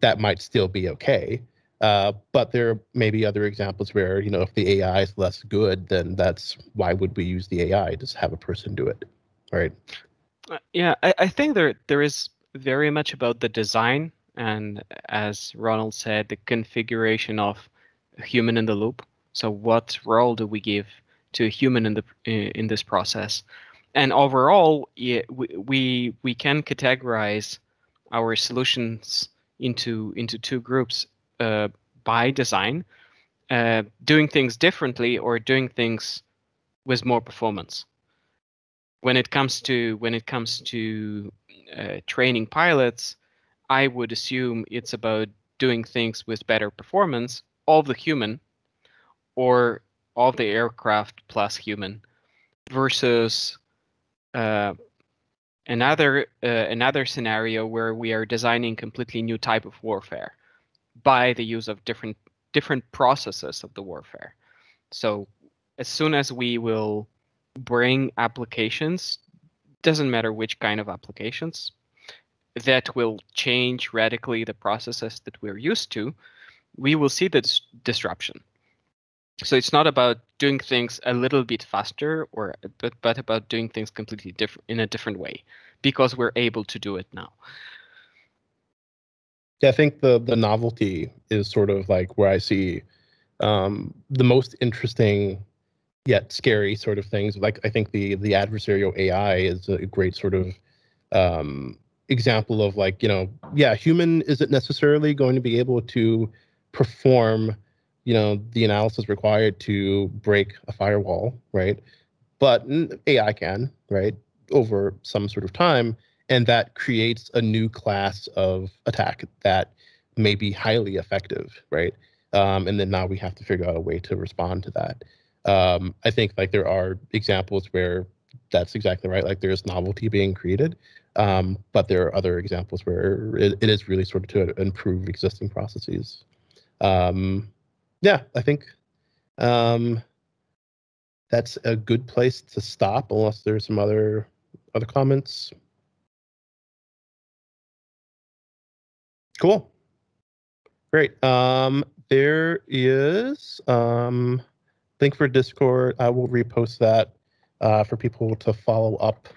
that might still be okay. Uh, but there may be other examples where you know if the AI is less good, then that's why would we use the AI? Just have a person do it, right? Uh, yeah, I, I think there there is very much about the design and as Ronald said, the configuration of human in the loop. So what role do we give to a human in the in this process? And overall, yeah, we, we we can categorize our solutions into into two groups uh, by design, uh, doing things differently or doing things with more performance. When it comes to when it comes to uh, training pilots, I would assume it's about doing things with better performance of the human or of the aircraft plus human versus uh, another uh, another scenario where we are designing completely new type of warfare by the use of different different processes of the warfare. So as soon as we will bring applications, doesn't matter which kind of applications, that will change radically the processes that we're used to, we will see this disruption. So it's not about doing things a little bit faster or but, but about doing things completely different in a different way because we're able to do it now. Yeah, I think the the novelty is sort of like where I see um, the most interesting yet scary sort of things. Like I think the the adversarial AI is a great sort of um, example of like you know yeah human isn't necessarily going to be able to perform you know the analysis required to break a firewall right? But ai can right over some sort of time and that creates a new class of attack that may be highly effective right? Um, and then now we have to figure out a way to respond to that. Um, i think like there are examples where that's exactly right like there's novelty being created um, but there are other examples where it, it is really sort of to improve existing processes. Um, yeah, I think um, that's a good place to stop, unless there's some other other comments. Cool. Great. Um, there is um, link for Discord. I will repost that uh, for people to follow up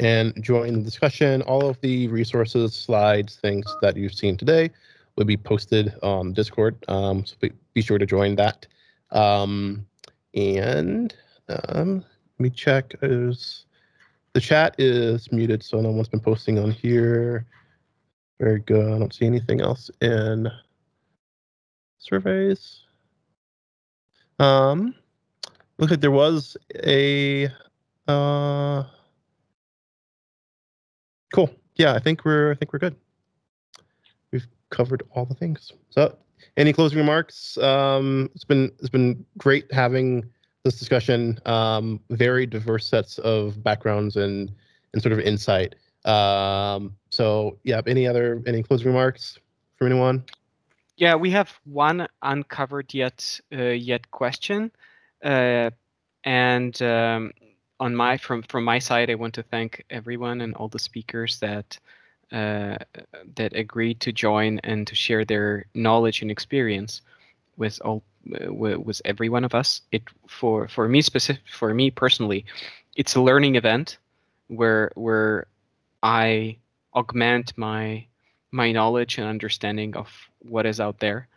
and join the discussion. All of the resources, slides, things that you've seen today will be posted on Discord. Um, so be, be, sure to join that. Um, and um, let me check. Is the chat is muted, so no one's been posting on here. Very good. I don't see anything else in surveys. Um, looks like there was a uh, Cool. Yeah, I think we're I think we're good. Covered all the things. So any closing remarks? Um, it's been it's been great having this discussion. Um, very diverse sets of backgrounds and and sort of insight. Um, so yeah, any other any closing remarks from anyone? Yeah, we have one uncovered yet uh, yet question, uh, and um, on my from from my side, I want to thank everyone and all the speakers that uh, that agreed to join and to share their knowledge and experience with all uh, with every one of us. It for for me specific for me personally, it's a learning event where where I augment my my knowledge and understanding of what is out there.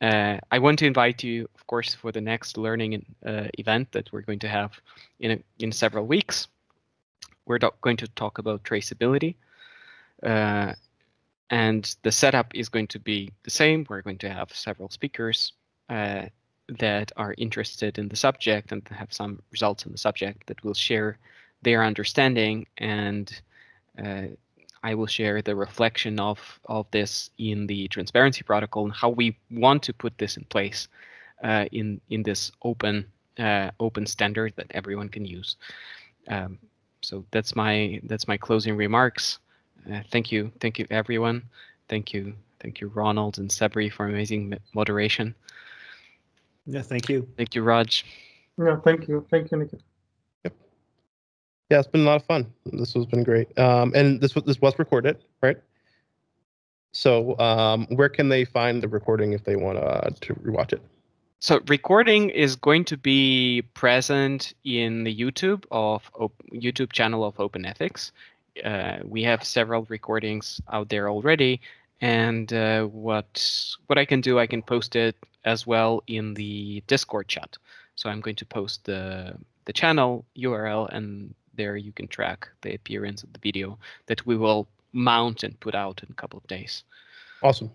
Uh, I want to invite you, of course, for the next learning uh, event that we're going to have in a, in several weeks. We're going to talk about traceability, uh, and the setup is going to be the same. We're going to have several speakers uh, that are interested in the subject and have some results in the subject that will share their understanding and uh, I will share the reflection of, of this in the transparency protocol and how we want to put this in place uh, in, in this open uh, open standard that everyone can use. Um, so that's my that's my closing remarks. Uh, thank you, thank you everyone. Thank you, thank you Ronald and Sabri for amazing moderation. Yeah, thank you. Thank you, Raj. Yeah, thank you, thank you, Nikita yeah, it's been a lot of fun. This has been great. Um, and this was this was recorded, right? So um, where can they find the recording if they want uh, to rewatch it? So recording is going to be present in the YouTube of YouTube channel of Open Ethics. Uh, we have several recordings out there already, and uh, what what I can do, I can post it as well in the Discord chat. So I'm going to post the the channel URL and there you can track the appearance of the video that we will mount and put out in a couple of days. Awesome.